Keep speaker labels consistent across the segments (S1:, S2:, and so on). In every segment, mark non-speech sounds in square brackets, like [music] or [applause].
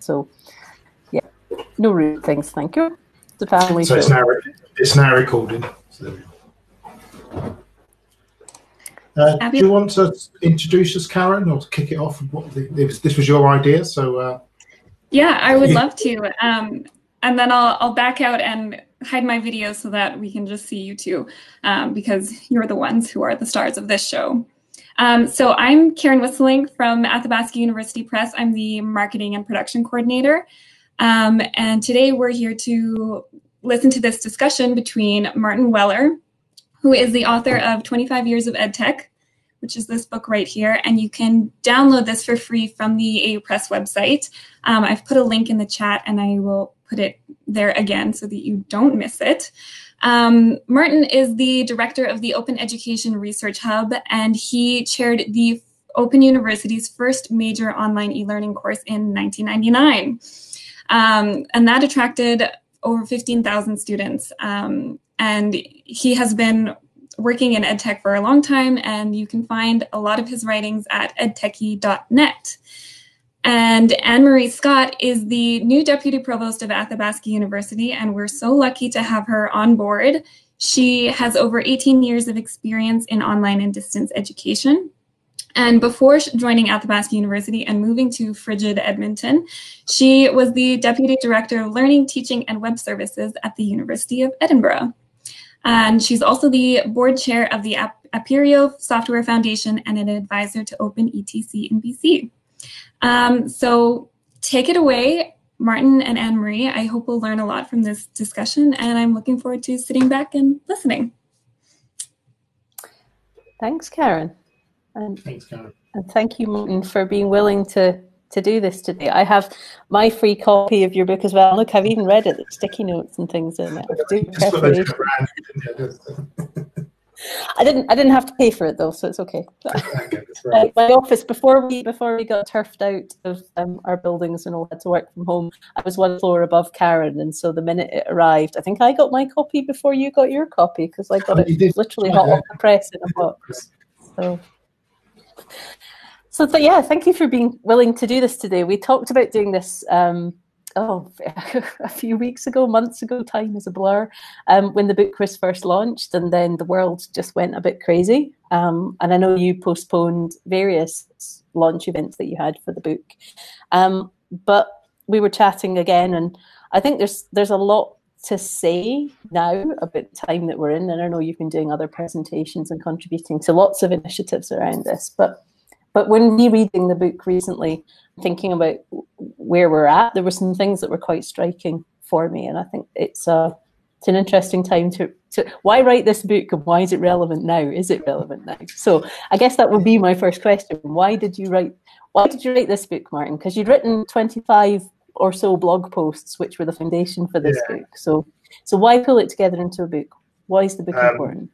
S1: So, yeah, no rude things. Thank you.
S2: The family. So show. it's now it's now recording. So uh, do you want to introduce us, Karen, or to kick it off? What the, this was your idea, so. Uh,
S3: yeah, I would love to. Um, and then I'll I'll back out and hide my video so that we can just see you two, um, because you're the ones who are the stars of this show. Um, so I'm Karen Whistling from Athabasca University Press. I'm the marketing and production coordinator. Um, and today we're here to listen to this discussion between Martin Weller, who is the author of 25 Years of EdTech, which is this book right here. And you can download this for free from the AU Press website. Um, I've put a link in the chat and I will put it there again so that you don't miss it. Um, Martin is the director of the Open Education Research Hub, and he chaired the Open University's first major online e-learning course in 1999. Um, and that attracted over 15,000 students. Um, and he has been working in edtech for a long time, and you can find a lot of his writings at edtechie.net. And Anne Marie Scott is the new deputy provost of Athabasca University, and we're so lucky to have her on board. She has over 18 years of experience in online and distance education. And before joining Athabasca University and moving to Frigid Edmonton, she was the Deputy Director of Learning, Teaching, and Web Services at the University of Edinburgh. And she's also the board chair of the Apereo Software Foundation and an advisor to Open ETC in BC. Um, so take it away, Martin and Anne Marie. I hope we'll learn a lot from this discussion, and I'm looking forward to sitting back and listening.
S1: Thanks, Karen.
S2: And, Thanks, Karen.
S1: And thank you, Martin, for being willing to to do this today. I have my free copy of your book as well. Look, I've even read it, sticky notes and things in it. [laughs] I [laughs] didn't. I didn't have to pay for it though, so it's okay. right. my office before we before we got turfed out of um, our buildings and all had to work from home, I was one floor above Karen, and so the minute it arrived, I think I got my copy before you got your copy because I got oh, it literally hot off the press in a box. So. So th- yeah, thank you for being willing to do this today. We talked about doing this um, oh, [laughs] a few weeks ago, months ago, time is a blur, um, when the book was first launched, and then the world just went a bit crazy. Um, and I know you postponed various launch events that you had for the book, um, but we were chatting again, and I think there's there's a lot to say now about the time that we're in. And I know you've been doing other presentations and contributing to lots of initiatives around this, but but when rereading the book recently, thinking about where we're at, there were some things that were quite striking for me, and I think it's a uh, it's an interesting time to, to why write this book and why is it relevant now? Is it relevant now? So I guess that would be my first question. Why did you write why did you write this book, Martin? Because you'd written 25 or so blog posts which were the foundation for this yeah. book. So so why pull it together into a book? Why is the book um, important?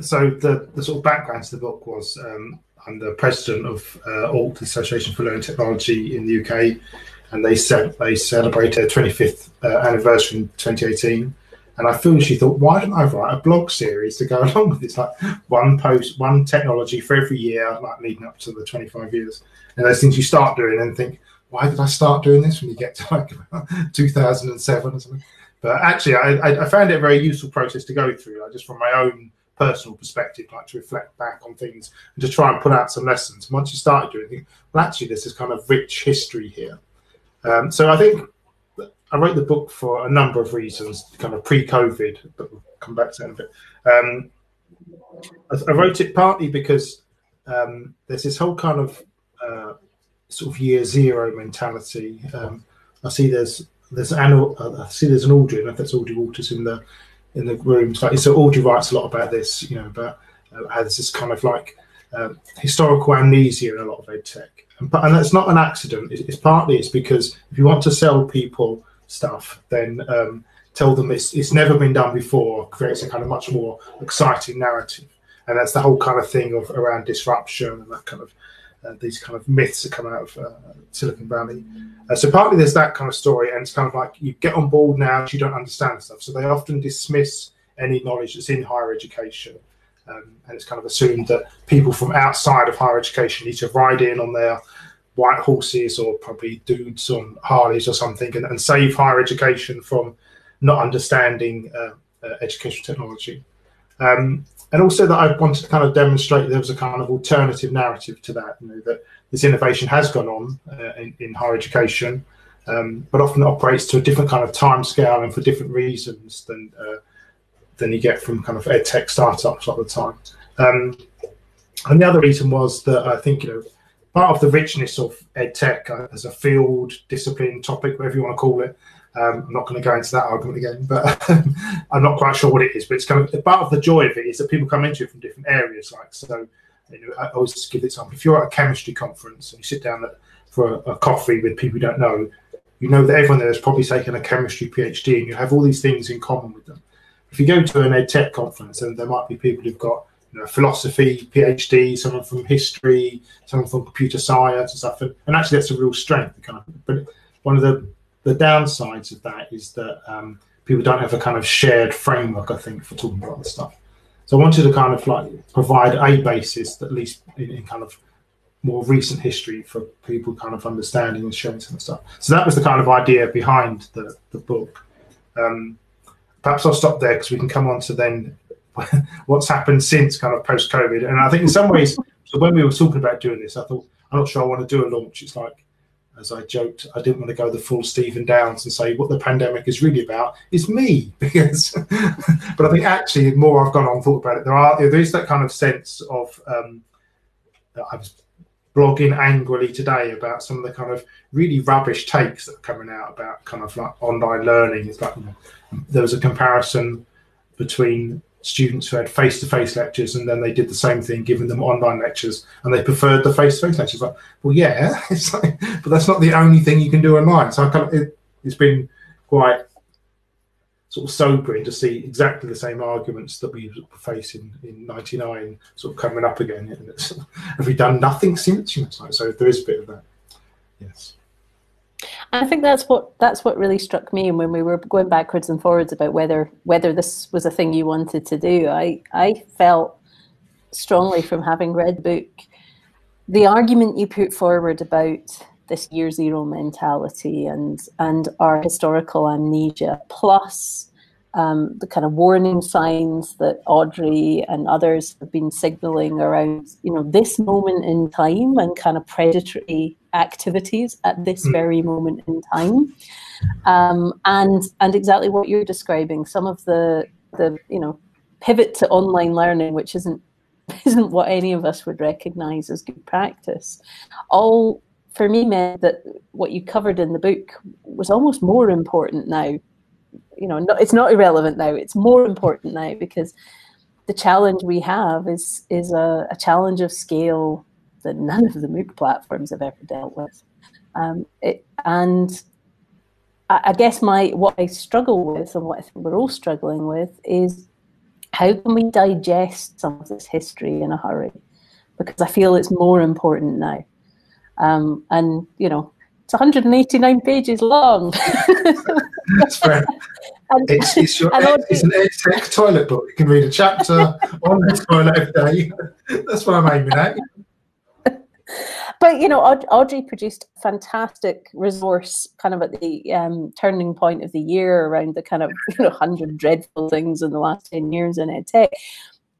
S2: So the, the sort of background to the book was um, I'm the president of uh, ALT, the Association for Learning Technology in the UK, and they set, they celebrated their 25th uh, anniversary in 2018. And I foolishly thought, why don't I write a blog series to go [laughs] along with this? Like one post, one technology for every year, like leading up to the 25 years. And those things you start doing and think, why did I start doing this when you get to like [laughs] 2007 or something? But actually, I, I found it a very useful process to go through, like just from my own personal perspective, like to reflect back on things and to try and put out some lessons. Once you start doing well, actually, this is kind of rich history here. Um, so I think I wrote the book for a number of reasons, kind of pre-COVID, but we'll come back to that in a bit. Um, I, I, wrote it partly because um, there's this whole kind of uh, sort of year zero mentality. Um, I see there's there's an I see there's an Audrey, and if that's Audrey Watters in the in the room. So, so Audrey writes a lot about this, you know, about uh, how this is kind of like uh, historical amnesia in a lot of ed tech. And, and that's not an accident. It's, it's, partly it's because if you want to sell people stuff, then um, tell them it's, it's never been done before, creates a kind of much more exciting narrative. And that's the whole kind of thing of around disruption and that kind of uh, these kind of myths that come out of uh, Silicon Valley. Uh, so partly there's that kind of story, and it's kind of like you get on board now, you don't understand stuff. So they often dismiss any knowledge that's in higher education, um, and it's kind of assumed that people from outside of higher education need to ride in on their white horses or probably dudes on Harleys or something and, and save higher education from not understanding uh, uh, educational technology. Um, and also that I wanted to kind of demonstrate there was a kind of alternative narrative to that, you know, that this innovation has gone on uh, in, in, higher education, um, but often operates to a different kind of time scale and for different reasons than uh, than you get from kind of ed tech startups at the time. Um, and the other reason was that I think you know part of the richness of ed tech uh, as a field, discipline, topic, whatever you want to call it. Um, I'm not going to go into that argument again, but [laughs] I'm not quite sure what it is. But it's kind of part of the joy of it is that people come into it from different areas. Like so, you know, I always give the example: if you're at a chemistry conference and you sit down for a, a coffee with people you don't know, you know that everyone there has probably taken a chemistry PhD, and you have all these things in common with them. If you go to an ed tech conference, and there might be people who've got you know, philosophy PhD, someone from history, someone from computer science and stuff. And, and actually, that's a real strength. Kind of, but one of the the downsides of that is that um, people don't have a kind of shared framework. I think for talking about this stuff. So I wanted to kind of like provide a basis, at least in, in kind of more recent history for people kind of understanding and sharing some stuff. So that was the kind of idea behind the the book. Um, perhaps I'll stop there because we can come on to then [laughs] what's happened since kind of post COVID. And I think in some ways, so when we were talking about doing this, I thought I'm not sure I want to do a launch. It's like as I joked, I didn't want to go the full Stephen Downes and say what the pandemic is really about is me, [laughs] because. but I think actually, the more I've gone on thought about it, there are there is that kind of sense of. Um, I was blogging angrily today about some of the kind of really rubbish takes that are coming out about kind of like online learning. It's like you know, there was a comparison between students who had face-to-face lectures and then they did the same thing giving them online lectures and they preferred the face-to-face lectures. Like well yeah [laughs] it's like, but that's not the only thing you can do online. So I kind of, it, it's been quite sort of sobering to see exactly the same arguments that we were facing in 99 sort of coming up again. And it's, [laughs] have we done nothing since? You know, so there is a bit of that. Yes
S1: I think that's what that's what really struck me And when we were going backwards and forwards about whether whether this was a thing you wanted to do. I I felt strongly from having read the book the argument you put forward about this year zero mentality and and our historical amnesia plus um, the kind of warning signs that Audrey and others have been signaling around, you know, this moment in time and kind of predatory activities at this mm. very moment in time, um, and and exactly what you're describing. Some of the the you know pivot to online learning, which isn't [laughs] isn't what any of us would recognise as good practice, all for me meant that what you covered in the book was almost more important now you know, it's not irrelevant now. It's more important now because the challenge we have is is a, a challenge of scale that none of the MOOC platforms have ever dealt with. Um, it, and I, I guess my what I struggle with and what I think we're all struggling with is how can we digest some of this history in a hurry? Because I feel it's more important now. Um, and you know, it's 189 pages long. [laughs]
S2: That's fair. And, it's, it's, [laughs] your, it's an EdTech toilet book. You can read a chapter on the toilet every day. [laughs] That's what I'm aiming at. [laughs]
S1: But you know, Audrey produced a fantastic resource, kind of at the um, turning point of the year around the kind of you know hundred dreadful things in the last ten years in EdTech,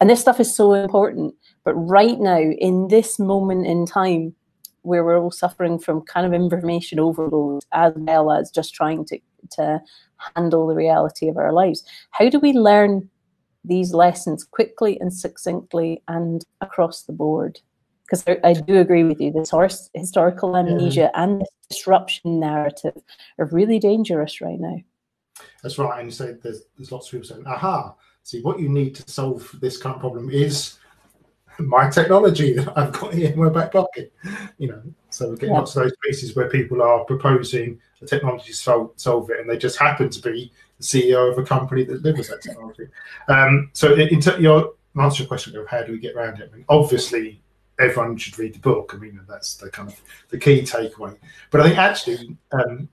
S1: and this stuff is so important. But right now, in this moment in time, where we're all suffering from kind of information overload as well as just trying to to handle the reality of our lives. How do we learn these lessons quickly and succinctly and across the board? Because I, do agree with you, this historical amnesia yeah. and disruption narrative are really dangerous right now.
S2: That's right. And you say there's, there's lots of people saying, aha, see, what you need to solve this kind of problem is my technology that I've got here in my back pocket. You know, so we're getting yeah. lots of those pieces where people are proposing a technology to solve, solve it, and they just happen to be the CEO of a company that delivers that technology. Um, so, in, ter- your answer your question of how do we get around it? I mean, obviously, everyone should read the book. I mean, that's the kind of the key takeaway. But I think actually. Um,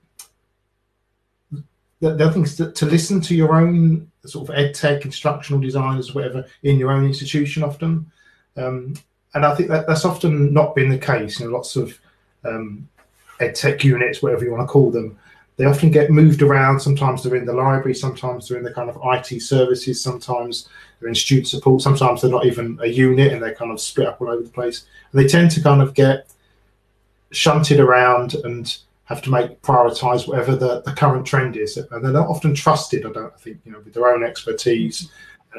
S2: the, the other thing is to, to, listen to your own sort of ed tech instructional designers, whatever, in your own institution often. Um, and I think that that's often not been the case. Know, lots of um, ed tech units, whatever you want to call them, they often get moved around. Sometimes they're in the library, sometimes they're in the kind of IT services, sometimes they're in student support, sometimes they're not even a unit and they're kind of split up all over the place. And they tend to kind of get shunted around and have to make prioritize whatever the, the current trend is. And they're not often trusted, I don't think, you know, with their own expertise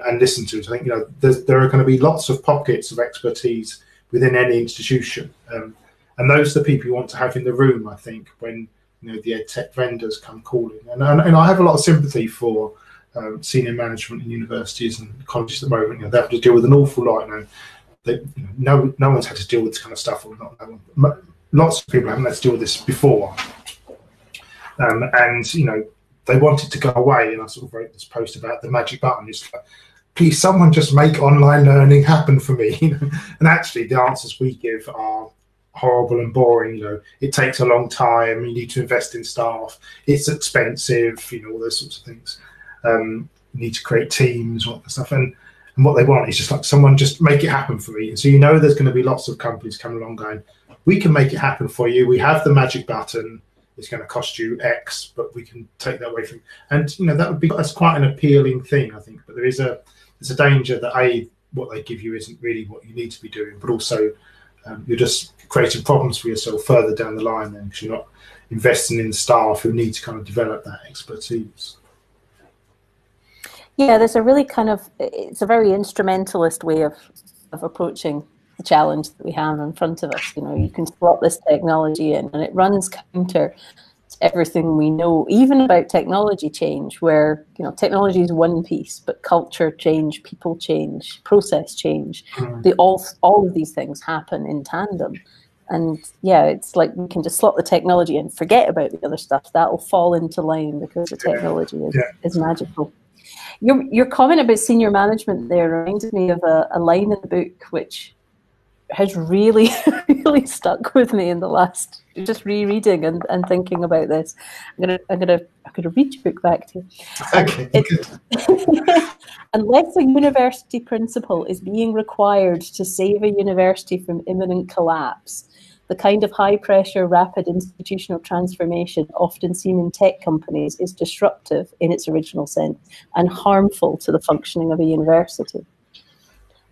S2: and listen to. It. I think, you know, there are going to be lots of pockets of expertise within any institution. Um, and those are the people you want to have in the room, I think, when you know the ed tech vendors come calling. And, and, and I have a lot of sympathy for um, senior management in universities and colleges at the moment. You know, they have to deal with an awful lot. You they, you know, no no one's had to deal with this kind of stuff, or not. No lots of people haven't had to deal with this before. Um, and you know, they wanted to go away, and I sort of wrote this post about the magic button. It's like, please, someone just make online learning happen for me. [laughs] and actually, the answers we give are horrible and boring. You know, it takes a long time. You need to invest in staff. It's expensive. You know, all those sorts of things. Um, you need to create teams, all that stuff. And and what they want is just like someone just make it happen for me. And so you know, there's going to be lots of companies coming along going, we can make it happen for you. We have the magic button. It's going to cost you X, but we can take that away from. You. And you know, that would be that's quite an appealing thing, I think. But there is a there's a danger that a what they give you isn't really what you need to be doing, but also um, you're just creating problems for yourself further down the line then because you're not investing in staff who need to kind of develop that expertise.
S1: Yeah, there's a really kind of it's a very instrumentalist way of of approaching the challenge that we have in front of us. You know, you can slot this technology in and it runs counter everything we know, even about technology change, where you know technology is one piece, but culture change, people change, process change, mm. the all all of these things happen in tandem. And yeah, it's like we can just slot the technology and forget about the other stuff. That'll fall into line because the technology is, yeah. is magical. Your your comment about senior management there reminded me of a, a line in the book which has really, [laughs] really stuck with me in the last just rereading and, and thinking about this. I'm gonna I'm gonna I'm gonna read your book back to you. [laughs] Okay. Um, it, [laughs] unless a university principal is being required to save a university from imminent collapse, the kind of high pressure, rapid institutional transformation often seen in tech companies is disruptive in its original sense and harmful to the functioning of a university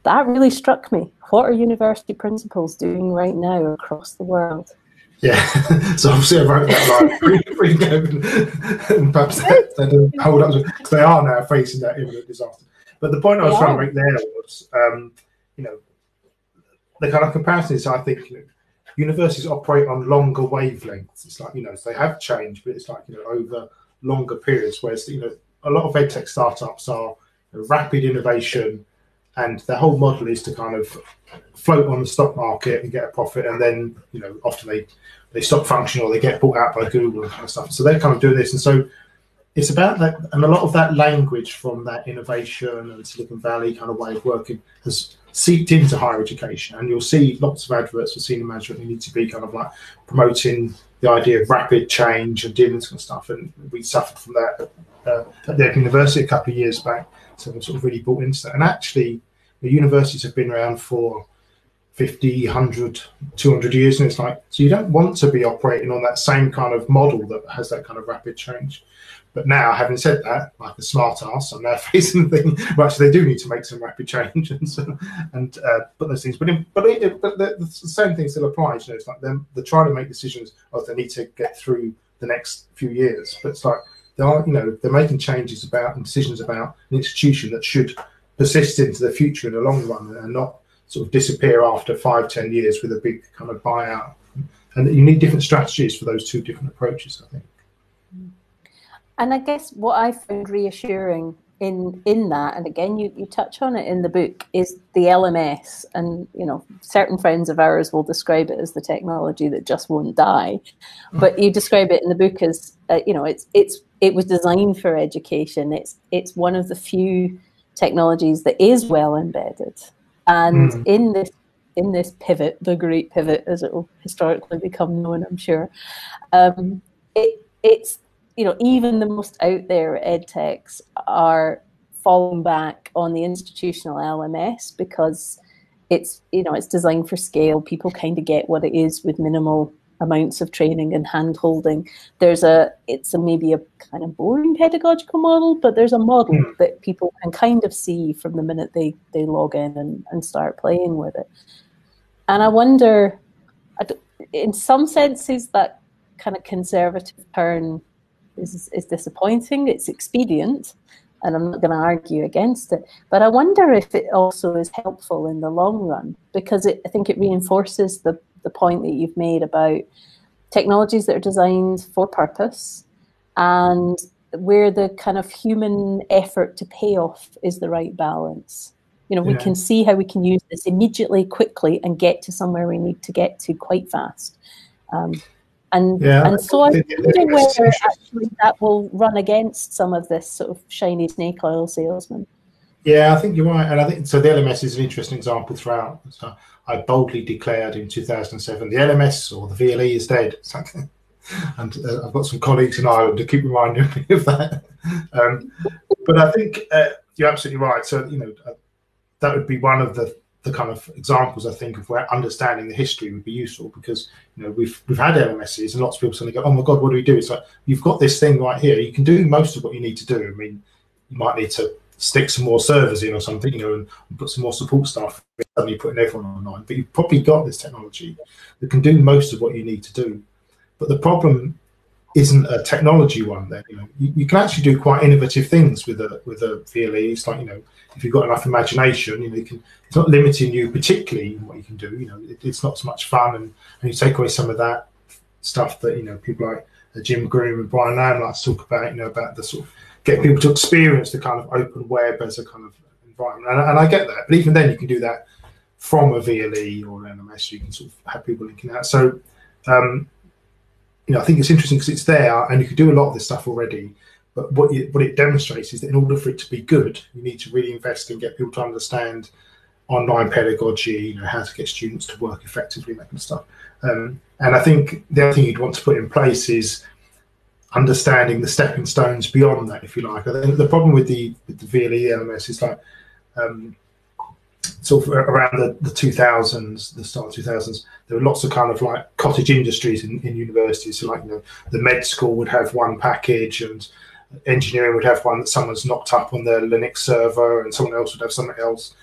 S1: that really struck me. What are university principals doing right now across the world?
S2: Yeah, [laughs] so obviously I wrote that line [laughs] and perhaps that, that not hold up because they are now facing that imminent disaster. But the point I was yeah. trying to make there was, um, you know, the kind of comparison is I think you know, universities operate on longer wavelengths. It's like you know so they have changed, but it's like you know over longer periods. Whereas you know a lot of edtech startups are rapid innovation and their whole model is to kind of float on the stock market and get a profit, and then you know often they they stop functioning or they get bought out by Google and kind of stuff. So they're kind of doing this, and so it's about that, and a lot of that language from that innovation and Silicon Valley kind of way of working has seeped into higher education, and you'll see lots of adverts for senior management who need to be kind of like promoting the idea of rapid change and doing this kind of stuff, and we suffered from that uh, at the University a couple of years back. So I'm sort of really bought into that. And actually, the universities have been around for 50, 100, 200 years. And it's like, so you don't want to be operating on that same kind of model that has that kind of rapid change. But now, having said that, like a smart ass, I'm now [laughs] facing the thing. Well, actually, they do need to make some rapid change [laughs] and so, and uh, put those things. But in, but, it, but the, the, same thing still applies. You know, it's like them they're trying to make decisions. Oh, they need to get through the next few years. But it's like they are, you know, they're making changes about and decisions about an institution that should persist into the future in the long run and not sort of disappear after five, ten years with a big kind of buyout. And you need different strategies for those two different approaches, I think.
S1: And I guess what I found reassuring in in that, and again, you, you touch on it in the book, is the LMS. And you know, certain friends of ours will describe it as the technology that just won't die, but you describe it in the book as uh, you know, it's it's it was designed for education. It's it's one of the few technologies that is well embedded, and mm. in this in this pivot, the great pivot as it will historically become known, I'm sure, um, it it's you know, even the most out there ed techs are falling back on the institutional LMS because it's you know it's designed for scale. People kind of get what it is with minimal amounts of training and hand holding. There's a it's a maybe a kind of boring pedagogical model, but there's a model mm. that people can kind of see from the minute they they log in and, and start playing with it. And I wonder, in some senses, that kind of conservative turn is is disappointing. It's expedient, and I'm not going to argue against it. But I wonder if it also is helpful in the long run because it, I think it reinforces the the point that you've made about technologies that are designed for purpose and where the kind of human effort to pay off is the right balance. You know, yeah. we can see how we can use this immediately, quickly, and get to somewhere we need to get to quite fast. Um, and yeah, and so I wonder whether actually that will run against some of this sort of shiny snake oil salesman.
S2: Yeah, I think you're right, and I think so. The LMS is an interesting example throughout. So I boldly declared in 2007 the LMS or the VLE is dead. [laughs] and uh, I've got some colleagues in Ireland to keep reminding me of that. Um, but I think uh, you're absolutely right. So you know uh, that would be one of the the kind of examples I think of where understanding the history would be useful because you know we've we've had LMSs and lots of people suddenly go, oh my god, what do we do? It's like you've got this thing right here. You can do most of what you need to do. I mean, you might need to stick some more servers in or something, you know, and, and put some more support stuff. Suddenly putting everyone online, but you've probably got this technology that can do most of what you need to do. But the problem isn't a technology one. Then you know you, you, can actually do quite innovative things with a with a VLE. It's like you know if you've got enough imagination, you know you can. It's not limiting you particularly in what you can do. You know it, it's not so much fun, and, and you take away some of that stuff that you know people like uh, Jim Groom and Brian Lamb like to talk about. You know about the sort of get people to experience the kind of open web as a kind of environment. And, and I get that, but even then, you can do that from a VLE or an LMS. You can sort of have people linking out. So, um, you know, I think it's interesting because it's there, and you can do a lot of this stuff already. But what you, what it demonstrates is that in order for it to be good, you need to really invest and get people to understand online pedagogy, you know, how to get students to work effectively, that kind of stuff. Um, and I think the other thing you'd want to put in place is understanding the stepping stones beyond that, if you like. I think the problem with the with the VLE LMS is like um, sort of around the, the 2000s, the start of 2000s, there were lots of kind of like cottage industries in, in universities. So like you know, the med school would have one package, and engineering would have one that someone's knocked up on their Linux server, and someone else would have something else.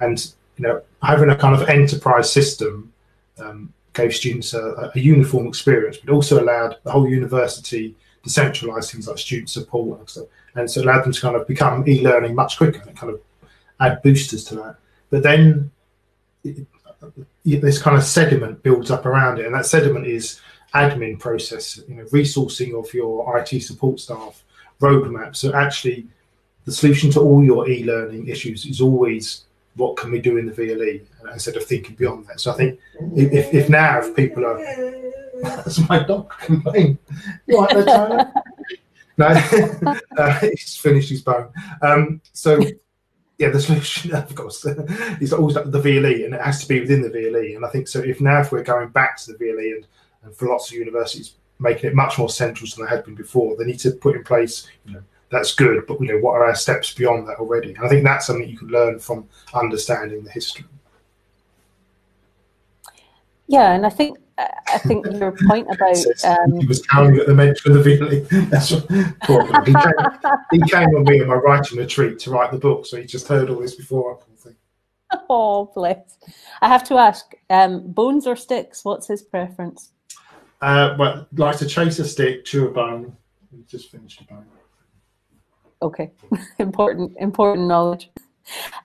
S2: And you know, having a kind of enterprise system um, gave students a, a uniform experience, but also allowed the whole university to centralize things like student support and stuff. And so allowed them to kind of become e-learning much quicker and kind of add boosters to that. But then it, this kind of sediment builds up around it, and that sediment is admin process, you know, resourcing of your IT support staff, roadmap. So actually, the solution to all your e-learning issues is always what can we do in the VLE instead of thinking beyond that. So I think if, if now if people are [laughs] that's my dog complaining. You right there, Tyler? [laughs] no, [laughs] uh, he's finished his bone. Um, so, yeah, the solution, [laughs] of course, is always the VLE, and it has to be within the VLE. And I think so. If now, if we're going back to the VLE, and, and for lots of universities making it much more central than they had been before, they need to put in place, you know, that's good, but you know, what are our steps beyond that already? And I think that's something you can learn from understanding the history.
S1: Yeah, and I think I think your point [laughs] about um,
S2: he was counting at the bench for the VLE. [laughs] That's what, he, came, he came on me on my writing retreat to write the book, so he just heard all this before. I think. [laughs]
S1: Oh, bless! I have to ask: um, bones or sticks? What's his preference?
S2: Uh, well, like to chase a stick, chew a bone. He just finished a bone.
S1: Okay, important, important knowledge.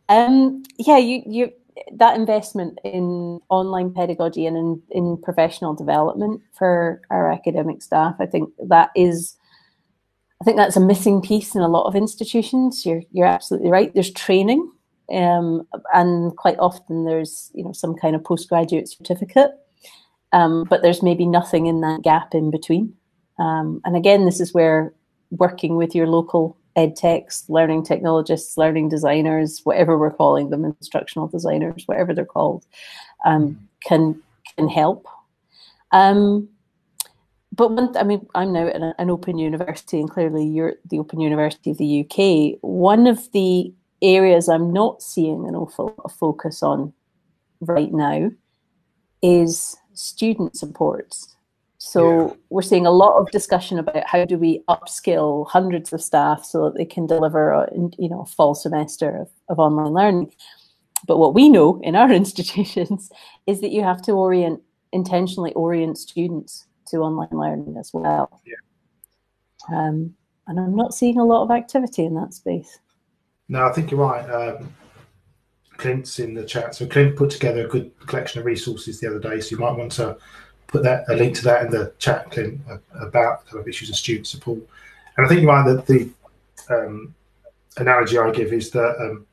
S1: Um, yeah, you you that investment in online pedagogy and in, in professional development for our academic staff, I think that is, I think that's a missing piece in a lot of institutions. You're you're absolutely right. There's training, um, and quite often there's you know some kind of postgraduate certificate, um, but there's maybe nothing in that gap in between. Um, and again, this is where working with your local ed techs, learning technologists, learning designers, whatever we're calling them, instructional designers, whatever they're called, um, mm-hmm. can can help. Um, but one, I mean, I'm now at an open university, and clearly you're the Open University of the UK. One of the areas I'm not seeing an awful lot of focus on right now is student supports. So yeah. we're seeing a lot of discussion about how do we upskill hundreds of staff so that they can deliver, a, you know, a fall semester of, of online learning. But what we know in our [laughs] institutions is that you have to orient intentionally orient students to online learning as well.
S2: Yeah.
S1: Um, and I'm not seeing a lot of activity in that space.
S2: No, I think you're right. Um, Clint's in the chat. So Clint put together a good collection of resources the other day. So you might want to put that a link to that in the chat, Clint, about kind of issues of student support. And I think you might the, the um, analogy I give is that um,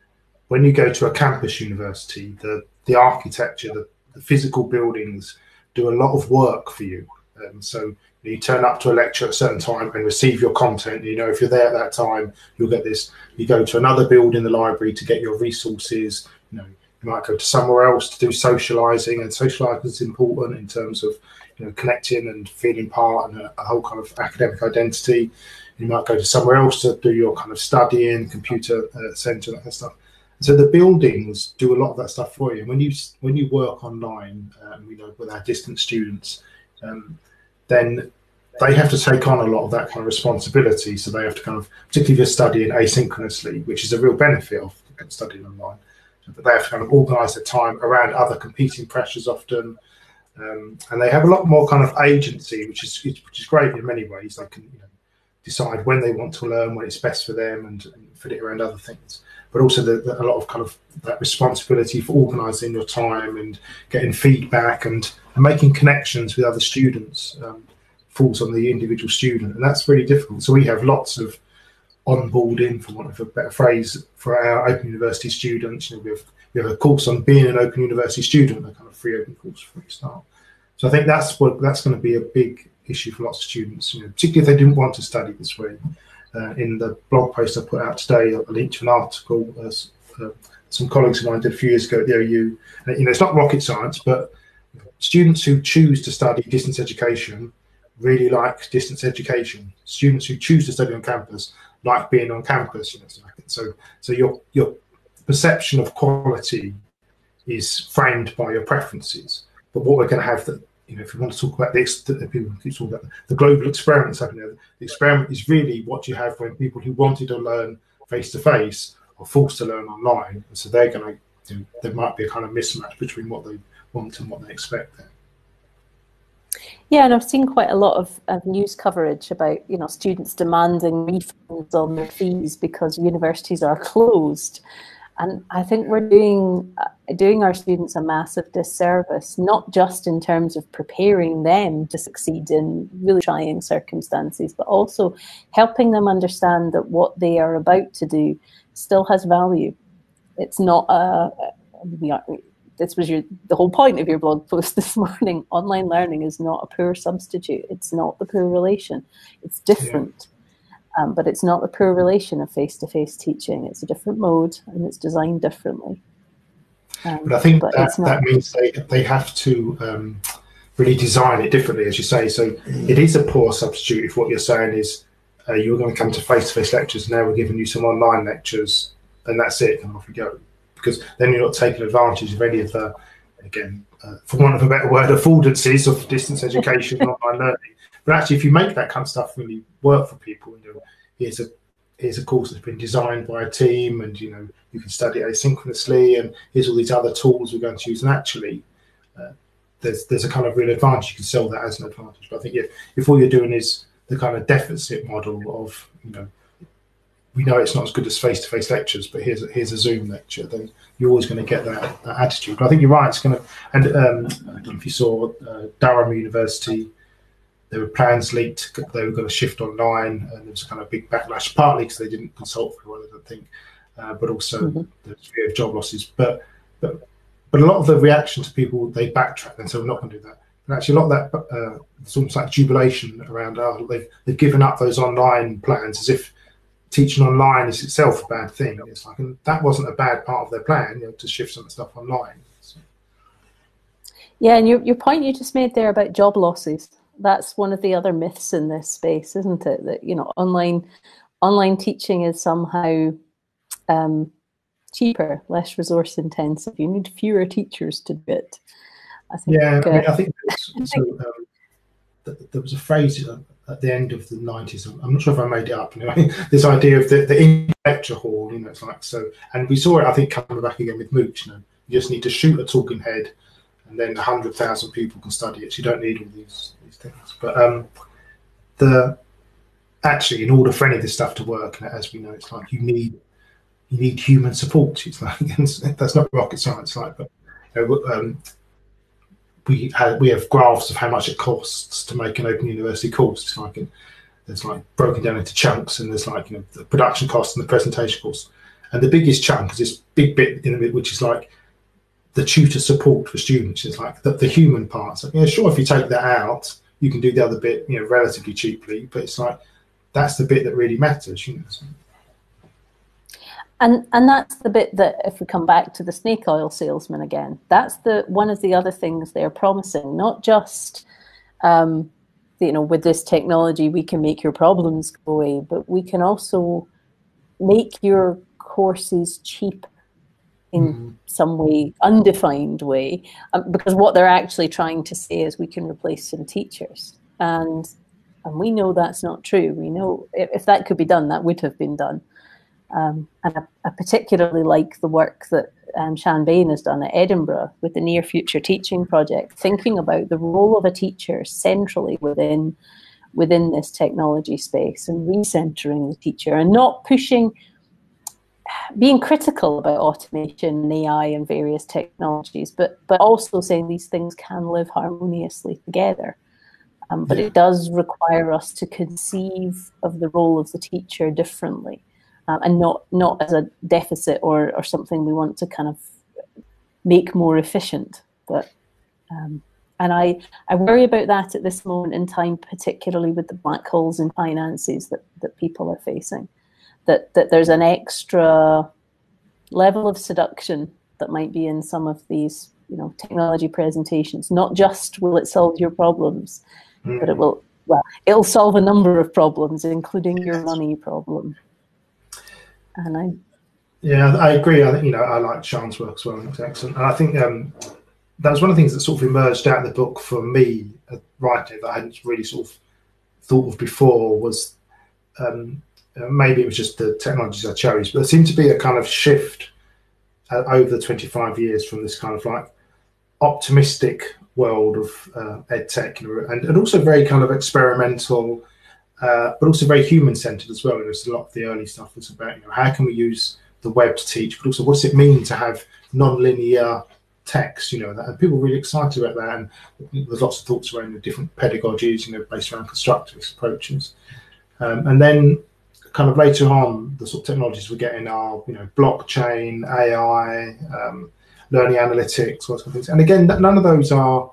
S2: when you go to a campus university, the the architecture, the, the physical buildings do a lot of work for you. Um, so you turn up to a lecture at a certain time and receive your content. You know, if you're there at that time, you'll get this. You go to another building in the library to get your resources. You know, you might go to somewhere else to do socializing, and socializing is important in terms of you know connecting and feeling part and a, a whole kind of academic identity. You might go to somewhere else to do your kind of studying, computer uh, center, that kind of stuff. So the buildings do a lot of that stuff for you. And when you when you work online, um, you know, with our distant students, um, then they have to take on a lot of that kind of responsibility. So they have to kind of, particularly if you're studying asynchronously, which is a real benefit of studying online, but they have to kind of organise their time around other competing pressures often. Um, and they have a lot more kind of agency, which is which is great in many ways. They can you know, decide when they want to learn, when it's best for them, and, and fit it around other things. But also the, the, a lot of kind of that responsibility for organising your time and getting feedback and, and making connections with other students um, falls on the individual student, and that's really difficult. So we have lots of onboarding, for want of a better phrase, for our Open University students. You know, we have we have a course on being an Open University student, a kind of free open course for you start. So I think that's what that's going to be a big issue for lots of students, you know, particularly if they didn't want to study this way. Uh, in the blog post I put out today, I linked to an article uh, uh, some colleagues of mine did a few years ago at the OU. And, you know, it's not rocket science, but students who choose to study distance education really like distance education. Students who choose to study on campus like being on campus. You know, so so your your perception of quality is framed by your preferences. But what we're going to have that you know, if you want to talk about this, the, people keep talking about the global experiments happening. There. The experiment is really what you have when people who wanted to learn face to face are forced to learn online, and so they're going to. You know, there might be a kind of mismatch between what they want and what they expect. There.
S1: Yeah, and I've seen quite a lot of, of news coverage about you know students demanding refunds on their fees because universities are [laughs] closed. And I think we're doing uh, doing our students a massive disservice, not just in terms of preparing them to succeed in really trying circumstances, but also helping them understand that what they are about to do still has value. It's not a, this was your the whole point of your blog post [laughs] this morning. Online learning is not a poor substitute. It's not the poor relation. It's different. Yeah. Um, but it's not the poor relation of face-to-face teaching. It's a different mode and it's designed differently.
S2: Um, but I think but that, that means they, they have to um, really design it differently, as you say. So it is a poor substitute if what you're saying is uh, you're going to come to face-to-face lectures. Now we're giving you some online lectures, and that's it, and off we go. Because then you're not taking advantage of any of the, again, uh, for want of a better word, affordances of distance education and [laughs] online learning. But actually, if you make that kind of stuff really work for people, you know, here's a here's a course that's been designed by a team, and you know you can study asynchronously, and here's all these other tools we're going to use. And actually, uh, there's there's a kind of real advantage. You can sell that as an advantage. But I think if if all you're doing is the kind of deficit model of you know we know it's not as good as face-to-face lectures, but here's a, here's a Zoom lecture. Then you're always going to get that, that attitude. But I think you're right. It's going to. And um, I don't know if you saw uh, Durham University there were plans leaked they were going to shift online, and there was a kind of big backlash, partly because they didn't consult very well, I don't think, uh, but also mm-hmm. the fear of job losses. But, but but a lot of the reaction to people they backtrack and say we're not going to do that. And actually, a lot of that uh, it's almost like jubilation around oh, they've they've given up those online plans as if teaching online is itself a bad thing. It's like and that wasn't a bad part of their plan, you know, to shift some stuff online. So.
S1: Yeah, and your your point you just made there about job losses that's one of the other myths in this space, isn't it? That you know, online online teaching is somehow um, cheaper, less resource intensive. You need fewer teachers to do it.
S2: I think. Yeah, uh, I, mean, I think. [laughs] So, um, there was a phrase at the end of the 90s. I'm not sure if I made it up. [laughs] This idea of the, the lecture hall, you know, it's like so. And we saw it, I think, coming back again with MOOCs. You know, you just need to shoot a talking head, and then 100,000 people can study it. So you don't need all these, these things. But um, the actually, in order for any of this stuff to work, as we know, it's like you need you need human support. It's like [laughs] that's not rocket science, like, but you know, um, we have we have graphs of how much it costs to make an open university course. It's like it's like broken down into chunks, and there's like you know the production cost and the presentation cost. And the biggest chunk is this big bit in which is like the tutor support for students. It's like the, the human part. So, yeah, sure, if you take that out, you can do the other bit, you know, relatively cheaply. But it's like that's the bit that really matters. You know.
S1: And and that's the bit that if we come back to the snake oil salesman again, that's the one of the other things they're promising. Not just um, you know, with this technology we can make your problems go away, but we can also make your courses cheap in mm-hmm. some way, undefined way, um, because what they're actually trying to say is we can replace some teachers, and and we know that's not true. We know if, if that could be done, that would have been done. Um, and I, I, particularly like the work that um, Sian Bayne has done at Edinburgh with the Near Future Teaching Project, thinking about the role of a teacher centrally within within this technology space and recentering the teacher and not pushing being critical about automation and AI and various technologies, but but also saying these things can live harmoniously together. Um, but it does require us to conceive of the role of the teacher differently um, and not not as a deficit or or something we want to kind of make more efficient. But um, and I I worry about that at this moment in time, particularly with the black holes in finances that that people are facing. That that there's an extra level of seduction that might be in some of these you know technology presentations. Not just will it solve your problems, mm. but it will well it'll solve a number of problems, including your money problem and I.
S2: Yeah, I agree. I you know I like Sian's work as well. It's excellent, and I think um, that was one of the things that sort of emerged out of the book for me, uh, writing that I hadn't really sort of thought of before was um, uh, maybe it was just the technologies I chose, but there seemed to be a kind of shift uh, over the 25 years from this kind of like optimistic world of uh, ed tech and, and also very kind of experimental uh, but also very human centered as well. There's a lot of the early stuff was about you know how can we use the web to teach, but also what's it mean to have non-linear text, you know, and people are really excited about that. And there's lots of thoughts around the different pedagogies, you know, based around constructivist approaches. Um, and then kind of later on, the sort of technologies we're getting are, you know, blockchain, AI, um, learning analytics, all of things. And again, none of those are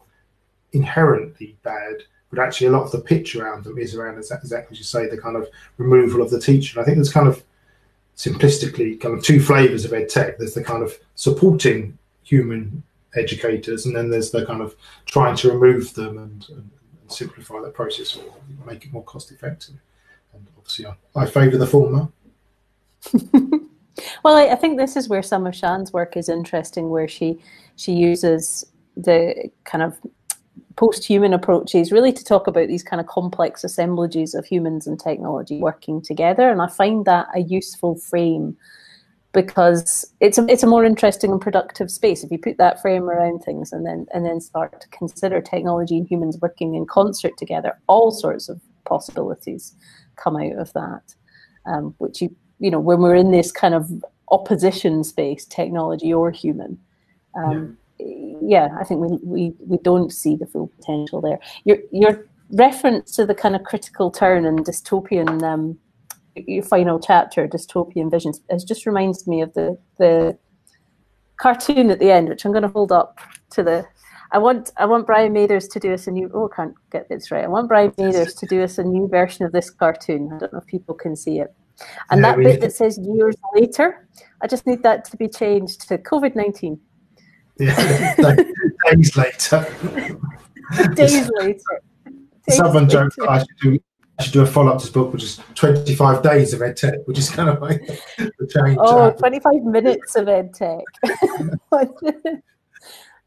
S2: inherently bad but actually a lot of the pitch around them is around exactly as you say the kind of removal of the teacher. I think there's kind of simplistically kind of two flavors of ed tech. There's the kind of supporting human educators, and then there's the kind of trying to remove them and, and, and simplify the process or make it more cost effective. And obviously, I, I favour the former. [laughs]
S1: well, I, I, think this is where some of Sian's work is interesting, where she she uses the kind of post-human approaches really to talk about these kind of complex assemblages of humans and technology working together. And i find that a useful frame because it's a, it's a more interesting and productive space. If you put that frame around things and then and then start to consider technology and humans working in concert together all sorts of possibilities come out of that. Um, which you you know when we're in this kind of opposition space technology or human um, yeah, I think we, we, we don't see the full potential there. Your your reference to the kind of critical turn and dystopian um, your final chapter, dystopian visions, it just reminds me of the the cartoon at the end, which I'm going to hold up to the. I want I want Bryan Mathers to do us a new. Oh, I can't get this right. I want Bryan Mathers to do us a new version of this cartoon. I don't know if people can see it. And yeah, that bit that says years later, I just need that to be changed to COVID nineteen. [laughs]
S2: Days later. [laughs]
S1: days later.
S2: Someone joked I should do I should do a follow up to this book, which is 25 days of ed tech, which is kind of like the change.
S1: Oh, 25 minutes of ed tech. [laughs]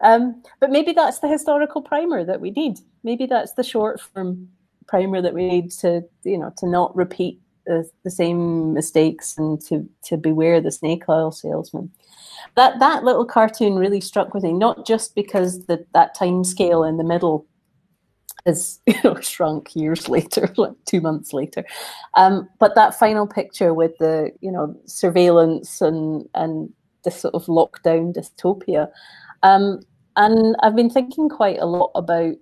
S1: Um, but maybe that's the historical primer that we need. Maybe that's the short form primer that we need to, you know, to not repeat the, the same mistakes and to to beware the snake oil salesman. That that little cartoon really struck with me, not just because the, that time scale in the middle is [laughs] you know shrunk years later, [laughs] like two months later, um, but that final picture with the you know surveillance and and this sort of lockdown dystopia. Um, and I've been thinking quite a lot about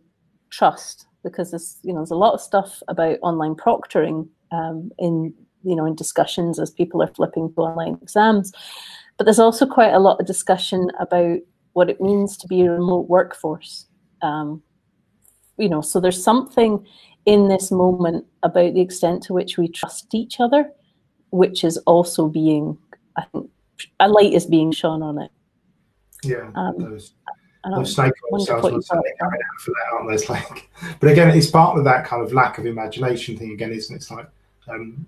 S1: trust because there's you know there's a lot of stuff about online proctoring um, in you know in discussions as people are flipping to online exams, but there's also quite a lot of discussion about what it means to be a remote workforce. Um, you know, so there's something in this moment about the extent to which we trust each other, which is also being, I think, a light is being shone on it.
S2: Yeah, um, those those snake oil salesmen coming out for that, aren't like, but again, it's part of that kind of lack of imagination thing again, isn't it? It's like um,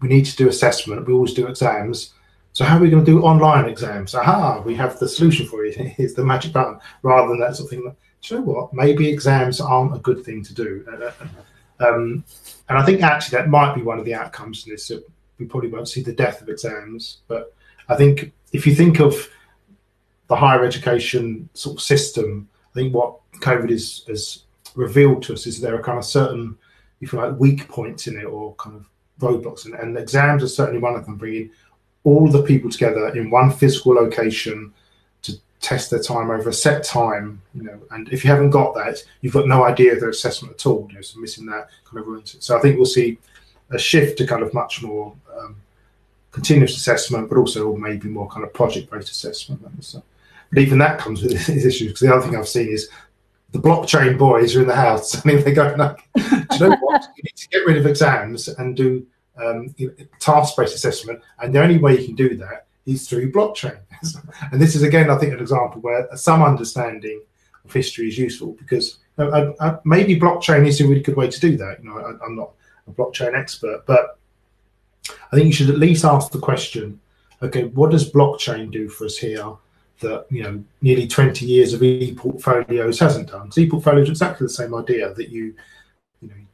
S2: we need to do assessment. We always do exams. So how are we going to do online exams? Aha, we have the solution for you. [laughs] Here's the magic button. Rather than that sort of thing. Do you know what? Maybe exams aren't a good thing to do. Uh, uh, um, and I think actually that might be one of the outcomes in this. We probably won't see the death of exams, but I think if you think of the higher education sort of system, I think what COVID is, has revealed to us is there are kind of certain, if you like, weak points in it or kind of roadblocks, and, and exams are certainly one of them. Bringing all the people together in one physical location to test their time over a set time, you know, and if you haven't got that, you've got no idea of their assessment at all. You know, so missing that kind of ruins it. So I think we'll see a shift to kind of much more um, continuous assessment, but also maybe more kind of project-based assessment. So, but even that comes with these issues because the other thing I've seen is the blockchain boys are in the house [laughs] and they go, no, do you know what? You need to get rid of exams and do um, task-based assessment, and the only way you can do that is through blockchain. [laughs] and this is again, I think, an example where some understanding of history is useful because uh, uh, maybe blockchain is a really good way to do that. You know, I, I'm not a blockchain expert, but I think you should at least ask the question: Okay, what does blockchain do for us here? that you know nearly 20 years of e-portfolios hasn't done. So e-portfolios are exactly the same idea that you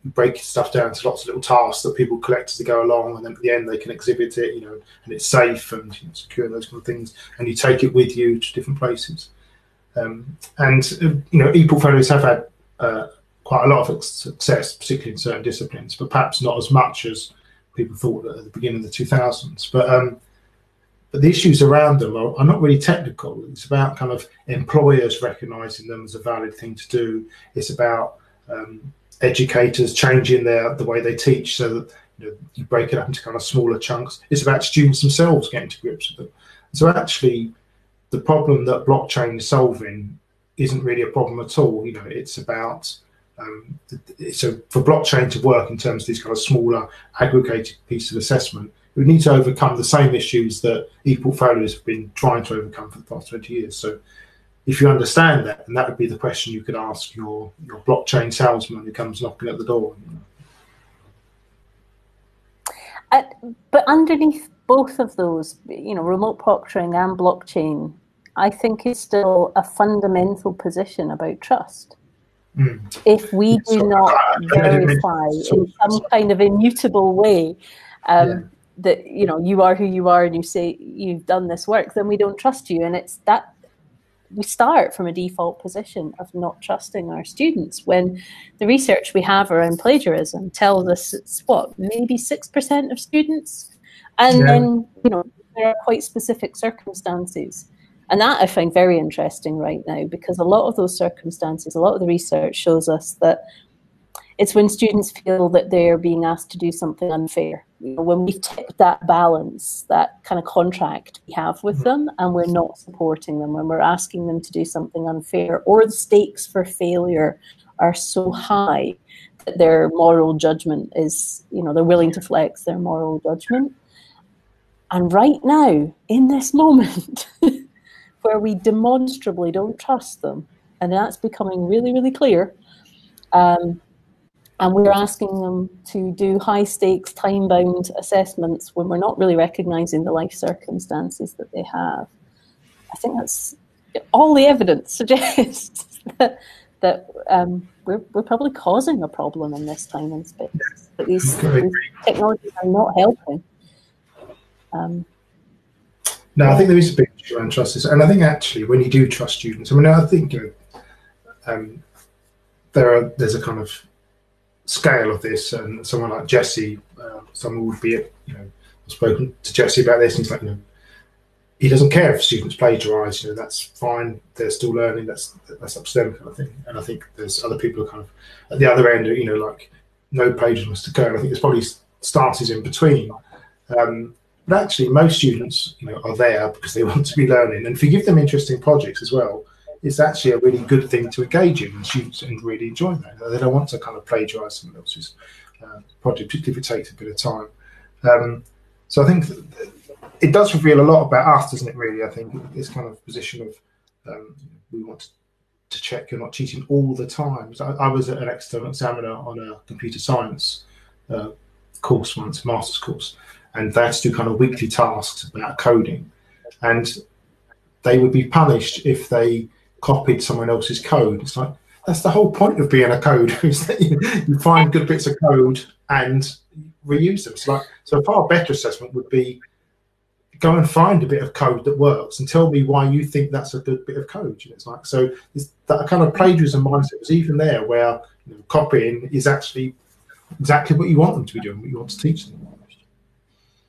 S2: break stuff down to lots of little tasks that people collect as they go along, and then at the end they can exhibit it, you know, and it's safe and you know, secure and those kind of things, and you take it with you to different places. Um, and you know, e-portfolios have had uh, quite a lot of success, particularly in certain disciplines, but perhaps not as much as people thought at the beginning of the 2000s. But um, but the issues around them are, are, not really technical. It's about kind of employers recognizing them as a valid thing to do. It's about um, educators changing their the way they teach so that you, know, you break it up into kind of smaller chunks. It's about students themselves getting to grips with them. So actually, the problem that blockchain is solving isn't really a problem at all. You know, it's about um, so for blockchain to work in terms of these kind of smaller aggregated pieces of assessment, we need to overcome the same issues that e-portfolios have been trying to overcome for the past 20 years. So if you understand that, and that would be the question you could ask your, your blockchain salesman who comes knocking at the door.
S1: Uh, but underneath both of those, you know, remote proctoring and blockchain, I think is still a fundamental position about trust. Mm. If we do so, not verify in some kind of immutable way um, yeah that you know you are who you are and you say you've done this work then we don't trust you and it's that we start from a default position of not trusting our students when the research we have around plagiarism tells us it's what maybe 6% of students and yeah. then you know there are quite specific circumstances and that i find very interesting right now because a lot of those circumstances a lot of the research shows us that it's when students feel that they're being asked to do something unfair. You know, when we've tipped that balance, that kind of contract we have with mm-hmm. them, and we're not supporting them, when we're asking them to do something unfair, or the stakes for failure are so high that their moral judgment is, you know, they're willing to flex their moral judgment. And right now, in this moment, [laughs] where we demonstrably don't trust them, and that's becoming really, really clear. Um, and we're asking them to do high stakes, time bound assessments when we're not really recognizing the life circumstances that they have. I think that's all the evidence [laughs] suggests that, that um, we're, we're probably causing a problem in this time and space. That these, these technologies are not helping. Um,
S2: no, I think there is a big issue around trust, and I think actually when you do trust students, I mean, I think you know, um, there are there's a kind of scale of this, and someone like Jesse, uh, someone would be, you know, I've spoken to Jesse about this, and he's like, you know, he doesn't care if students plagiarise. You know, that's fine. They're still learning. That's that's up to them, kind of thing. And I think there's other people who are kind of at the other end. You know, like no plagiarism must occur. And I think there's probably stances in between. Um, but actually, most students, you know, are there because they [laughs] want to be learning. And if you give them interesting projects as well, it's actually a really good thing to engage in, and students and really enjoy that. They don't want to kind of plagiarise someone else's uh, project, particularly if it takes a bit of time. Um, so I think it does reveal a lot about us, doesn't it? Really, I think this kind of position of um, we want to check you're not cheating all the time. So I, I, was an external examiner on a computer science uh, course once, master's course, and they had to do kind of weekly tasks about coding, and they would be punished if they copied someone else's code. It's like that's the whole point of being a code [laughs] is that you, you find good bits of code and reuse them. So, like, so a far better assessment would be go and find a bit of code that works and tell me why you think that's a good bit of code. You know, it's like so that kind of plagiarism mindset was even there where you know, copying is actually exactly what you want them to be doing, what you want to teach them.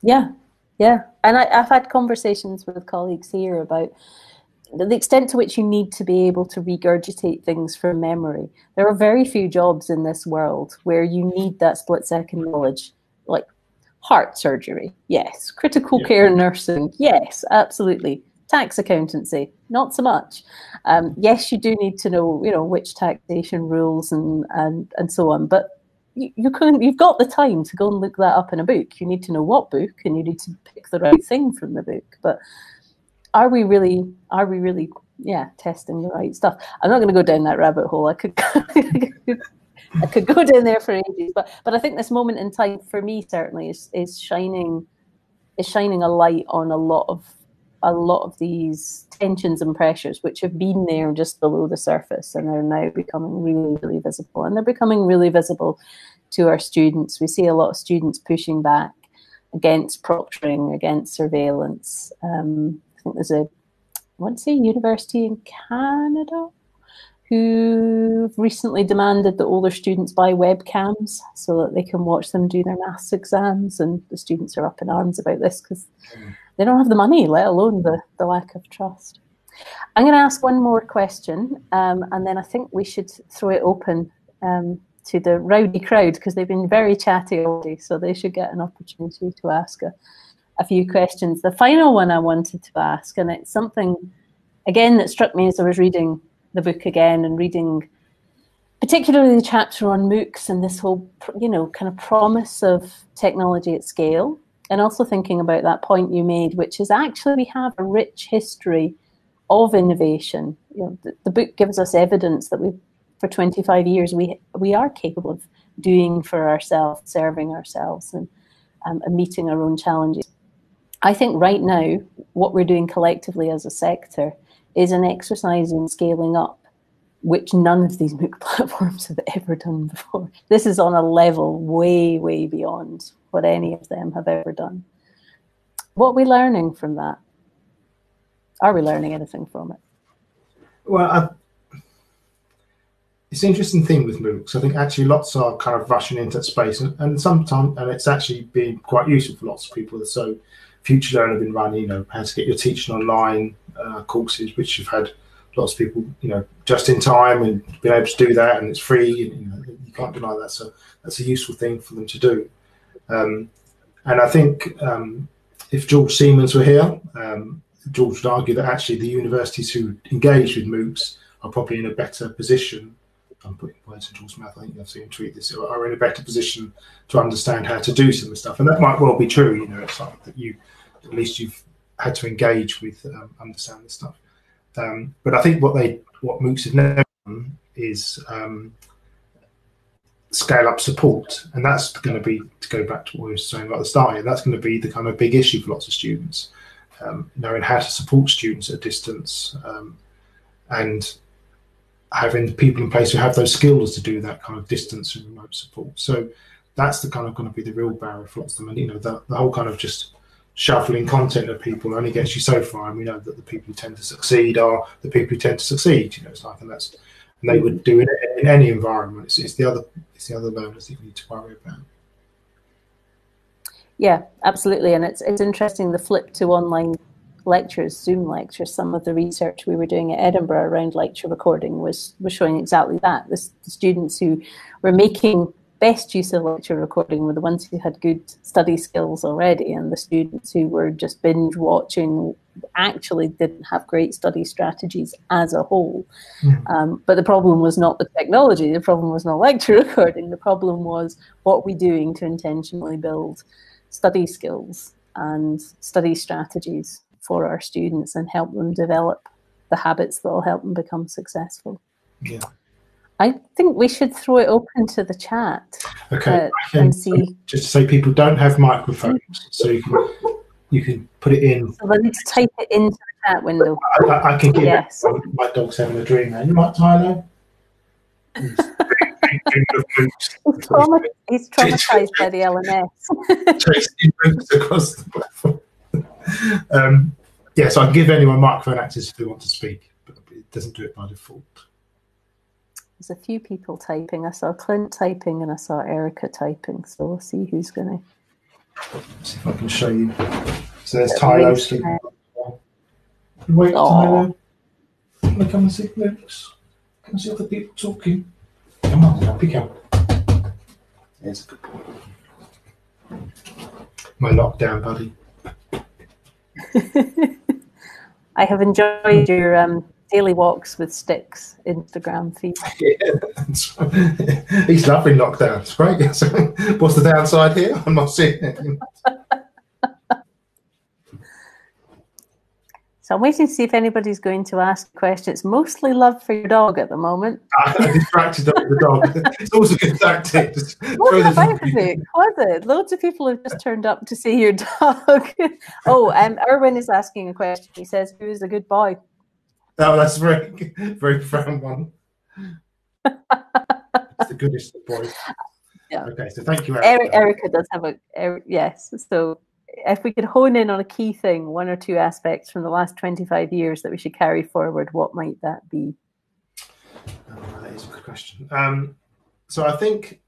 S1: Yeah, yeah, and I, have had conversations with colleagues here about the extent to which you need to be able to regurgitate things from memory. There are very few jobs in this world where you need that split second knowledge. Like heart surgery, yes. Critical yeah. care nursing, yes, absolutely. Tax accountancy, not so much. Um, yes, you do need to know, you know, which taxation rules and and and so on. But you, you can you've got the time to go and look that up in a book. You need to know what book, and you need to pick the right thing from the book. But are we really? Are we really? Yeah, testing the right stuff. I'm not going to go down that rabbit hole. I could. [laughs] I could go down there for ages, but but I think this moment in time for me certainly is is shining is shining a light on a lot of a lot of these tensions and pressures which have been there just below the surface and are now becoming really really visible and they're becoming really visible to our students we see a lot of students pushing back against proctoring against surveillance um, think there's a i want to say university in canada who've recently demanded that all their students buy webcams so that they can watch them do their maths exams. And the students are up in arms about this because they don't have the money, let alone the, the lack of trust. I'm going to ask one more question, um, and then I think we should throw it open um, to the rowdy crowd because they've been very chatty already, so they should get an opportunity to ask a, a few questions. The final one I wanted to ask, and it's something again that struck me as I was reading the book again and reading particularly the chapter on MOOCs and this whole, you know, kind of promise of technology at scale. And also thinking about that point you made, which is actually we have a rich history of innovation. You know, the, the book gives us evidence that we, for 25 years, we we are capable of doing for ourselves, serving ourselves, and um, and meeting our own challenges. I think right now, what we're doing collectively as a sector is an exercise in scaling up, which none of these [laughs] MOOC platforms have ever done before. This is on a level way, way beyond what any of them have ever done. What are we learning from that? Are we learning anything from it?
S2: Well, I, it's an interesting thing with MOOCs. I think actually lots are kind of rushing into that space, and, and sometimes, and it's actually been quite useful for lots of people. So, Future Learn have been running, you know, how to get your teaching online, uh, courses, which you've had lots of people, you know, just in time and been able to do that, and it's free, and you, know, you can't deny that. So that's a useful thing for them to do. Um, and I think um, if George Siemens were here, um, George would argue that actually the universities who engage with MOOCs are probably in a better position. I'm putting words in George's mouth. I think I've seen him tweet this. Are in a better position to understand how to do some of the stuff, and that might well be true. You know, it's something that you at least you've had to engage with um, understand this stuff. Um, but I think what they what MOOCs have never done is um, scale up support, and that's going to be to go back to what we were saying about the start. That's going to be the kind of big issue for lots of students, um, knowing how to support students at a distance. Um, and having people in place who have those skills to do that kind of distance and remote support. So that's the kind of going to be the real barrier for lots of them. And you know, the, the whole kind of just shuffling content of people only gets you so far. And we know that the people who tend to succeed are the people who tend to succeed. You know, it's like, and that's, and they would do it in any environment. It's, it's the other, it's the other learners that you need to worry about.
S1: Yeah, absolutely. And it's, it's interesting the flip to online lectures, Zoom lectures, some of the research we were doing at Edinburgh around lecture recording was, was showing exactly that. The, the students who were making best use of lecture recording were the ones who had good study skills already, and the students who were just binge watching actually didn't have great study strategies as a whole. Mm. Um, but the problem was not the technology, the problem was not [laughs] lecture recording, the problem was what we're doing to intentionally build study skills and study strategies for our students and help them develop the habits that will help them become successful.
S2: Yeah.
S1: I think we should throw it open to the chat.
S2: Okay, uh, and see. Just to say, people don't have microphones, so you can you can put it in.
S1: So they need to type it into the chat window.
S2: I, I, I can give yes. it. My dog's having a dream now. You might, Tyler. he's,
S1: trauma, he's traumatized by the LMS.
S2: Chasing boots across the platform. Um, yeah, so I can give anyone microphone access if they want to speak, but it doesn't do it by default.
S1: There's a few people typing. I saw Clint typing and I saw Erica typing. So we'll see who's going
S2: to. See if I can show you. So there's Tyler sleeping. Wait, Tyler. Can I come and see Luke's? Can I see other people talking? Come on, pick up. There's a good boy. My lockdown buddy. [laughs]
S1: I have enjoyed your um, daily walks with sticks Instagram feed. [laughs]
S2: Yeah, he's loving lockdown. It's great. [laughs] What's the downside here? I'm not seeing it.
S1: So I'm waiting to see if anybody's going to ask questions. It's mostly love for your dog at the moment. [laughs]
S2: I distracted the dog. it's always a good tactic.
S1: What was it? Loads of people have just turned up to see your dog. oh, um, Erwin is asking a question. He says, "Who is a good boy?"
S2: Oh, that's very, [laughs] very profound one. it's the goodest of boys. Yeah. Okay, so thank you,
S1: Erica. Erica does have a er, yes. So if we could hone in on a key thing, one or two aspects from the last 25 years that we should carry forward, what might that be?
S2: Oh, that is a good question. Um, so I think,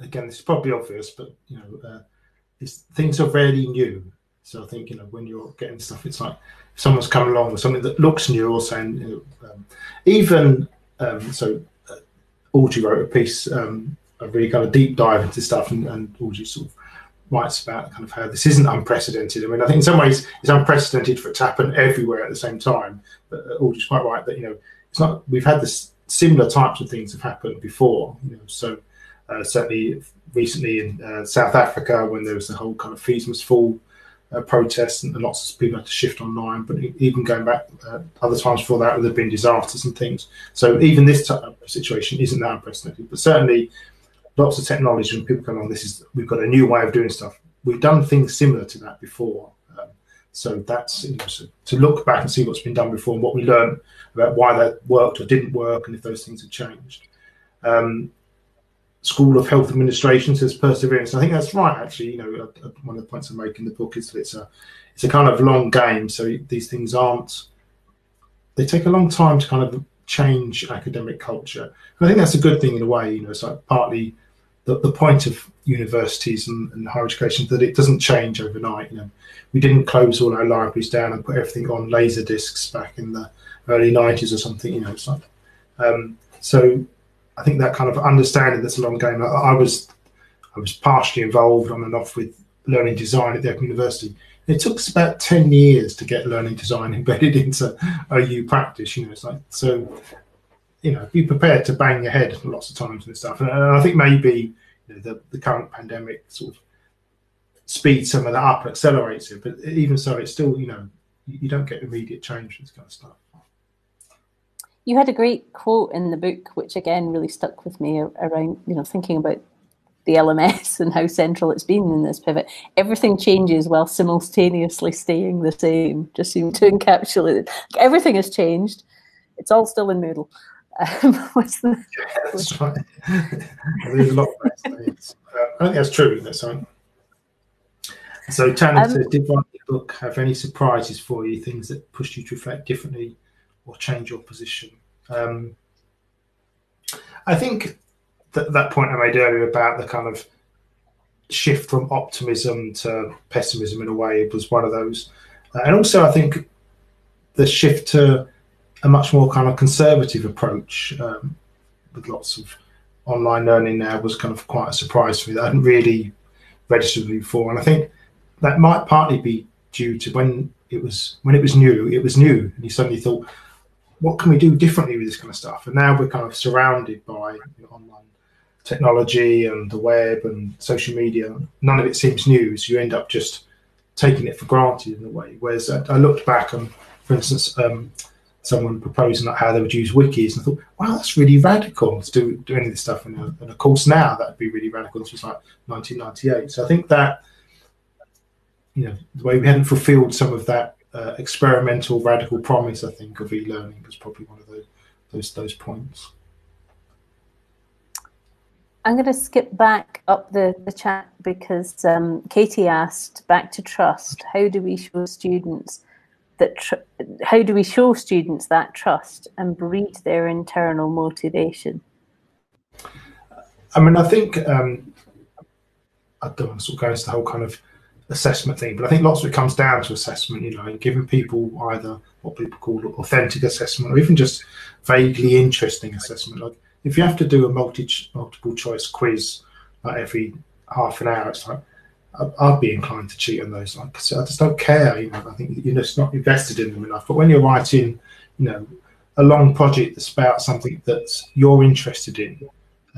S2: again, this is probably obvious, but you know, uh, things are fairly new. So I think you know when you're getting stuff, it's like if someone's come along with something that looks new, or saying um, even um, so. Uh, wrote a piece, um, a really kind of deep dive into stuff, and, and Audrey sort of writes about kind of how this isn't unprecedented. I mean, I think in some ways it's unprecedented for it to happen everywhere at the same time. But uh, quite right that you know it's not. We've had this similar types of things have happened before. You know, so uh, certainly recently in uh, South Africa when there was the whole kind of fees must fall uh, protests and lots of people had to shift online. But even going back uh, other times before that, there have been disasters and things. So even this type of situation isn't that unprecedented. But certainly lots of technology and people come along. This is we've got a new way of doing stuff. We've done things similar to that before. Um, so that's you know, so to look back and see what's been done before and what we learned about why that worked or didn't work and if those things have changed. Um, School of Health Administration says perseverance. I think that's right. Actually, you know, uh, uh, one of the points I make in the book is that it's a it's a kind of long game. So these things aren't. They take a long time to kind of change academic culture. And I think that's a good thing in a way. You know, it's like partly the, the point of universities and, and higher education that it doesn't change overnight. You know, we didn't close all our libraries down and put everything on laser discs back in the early 90s or something. You know, it's like um, so I think that kind of understanding that's a long game. I, I, was I was partially involved on and off with learning design at the Open University. It took us about ten years to get learning design [laughs] embedded into OU practice. You know, it's like so. You know, be prepared to bang your head lots of times and stuff. And, and I think maybe you know, the the current pandemic sort of speeds some of that up, accelerates it. But even so, it's still you know you don't get immediate change with this kind of stuff
S1: you had a great quote in the book, which again really stuck with me around, you know, thinking about the LMS [laughs] and how central it's been in this pivot. Everything changes while simultaneously staying the same. Just seemed to [laughs] encapsulate it. Everything has changed. it's all still in Moodle. Um, [laughs]
S2: the, yeah, that's right. There's a lot of things. Uh, I think that's true. That's right. So, Tanner um, says, did write the book have any surprises for you, things that pushed you to reflect differently or change your position? Um, I think that that point I made earlier about the kind of shift from optimism to pessimism in a way was one of those. Uh, and also, I think the shift to a much more kind of conservative approach um, with lots of online learning now was kind of quite a surprise for me. That I hadn't really registered before, and I think that might partly be due to when it was when it was new. It was new, and you suddenly thought, "What can we do differently with this kind of stuff?" And now we're kind of surrounded by you know, online technology and the web and social media. None of it seems new, so you end up just taking it for granted in a way. Whereas I looked back on, for instance, um, someone proposing like how they would use wikis, and I thought, wow, that's really radical to do, do any of this stuff And, in course now. That'd be really radical. This was like 1998. So I think that you know the way we hadn't fulfilled some of that uh, experimental radical promise, I think, of e-learning was probably one of those those those points.
S1: I'm going to skip back up the, the chat because um, Katie asked back to trust. How do we show students that? Tr- how do we show students that trust and breed their internal motivation?
S2: I mean, I think um, I don't want to sort of go into the whole kind of assessment thing, but I think lots of it comes down to assessment. You know, giving people either what people call authentic assessment or even just vaguely interesting assessment, like if you have to do a multi multiple choice quiz like every half an hour, it's like I'd be inclined to cheat on those. Like I just don't care. You know, I think you're just not invested in them enough. But when you're writing, you know, a long project that's about something that you're interested in,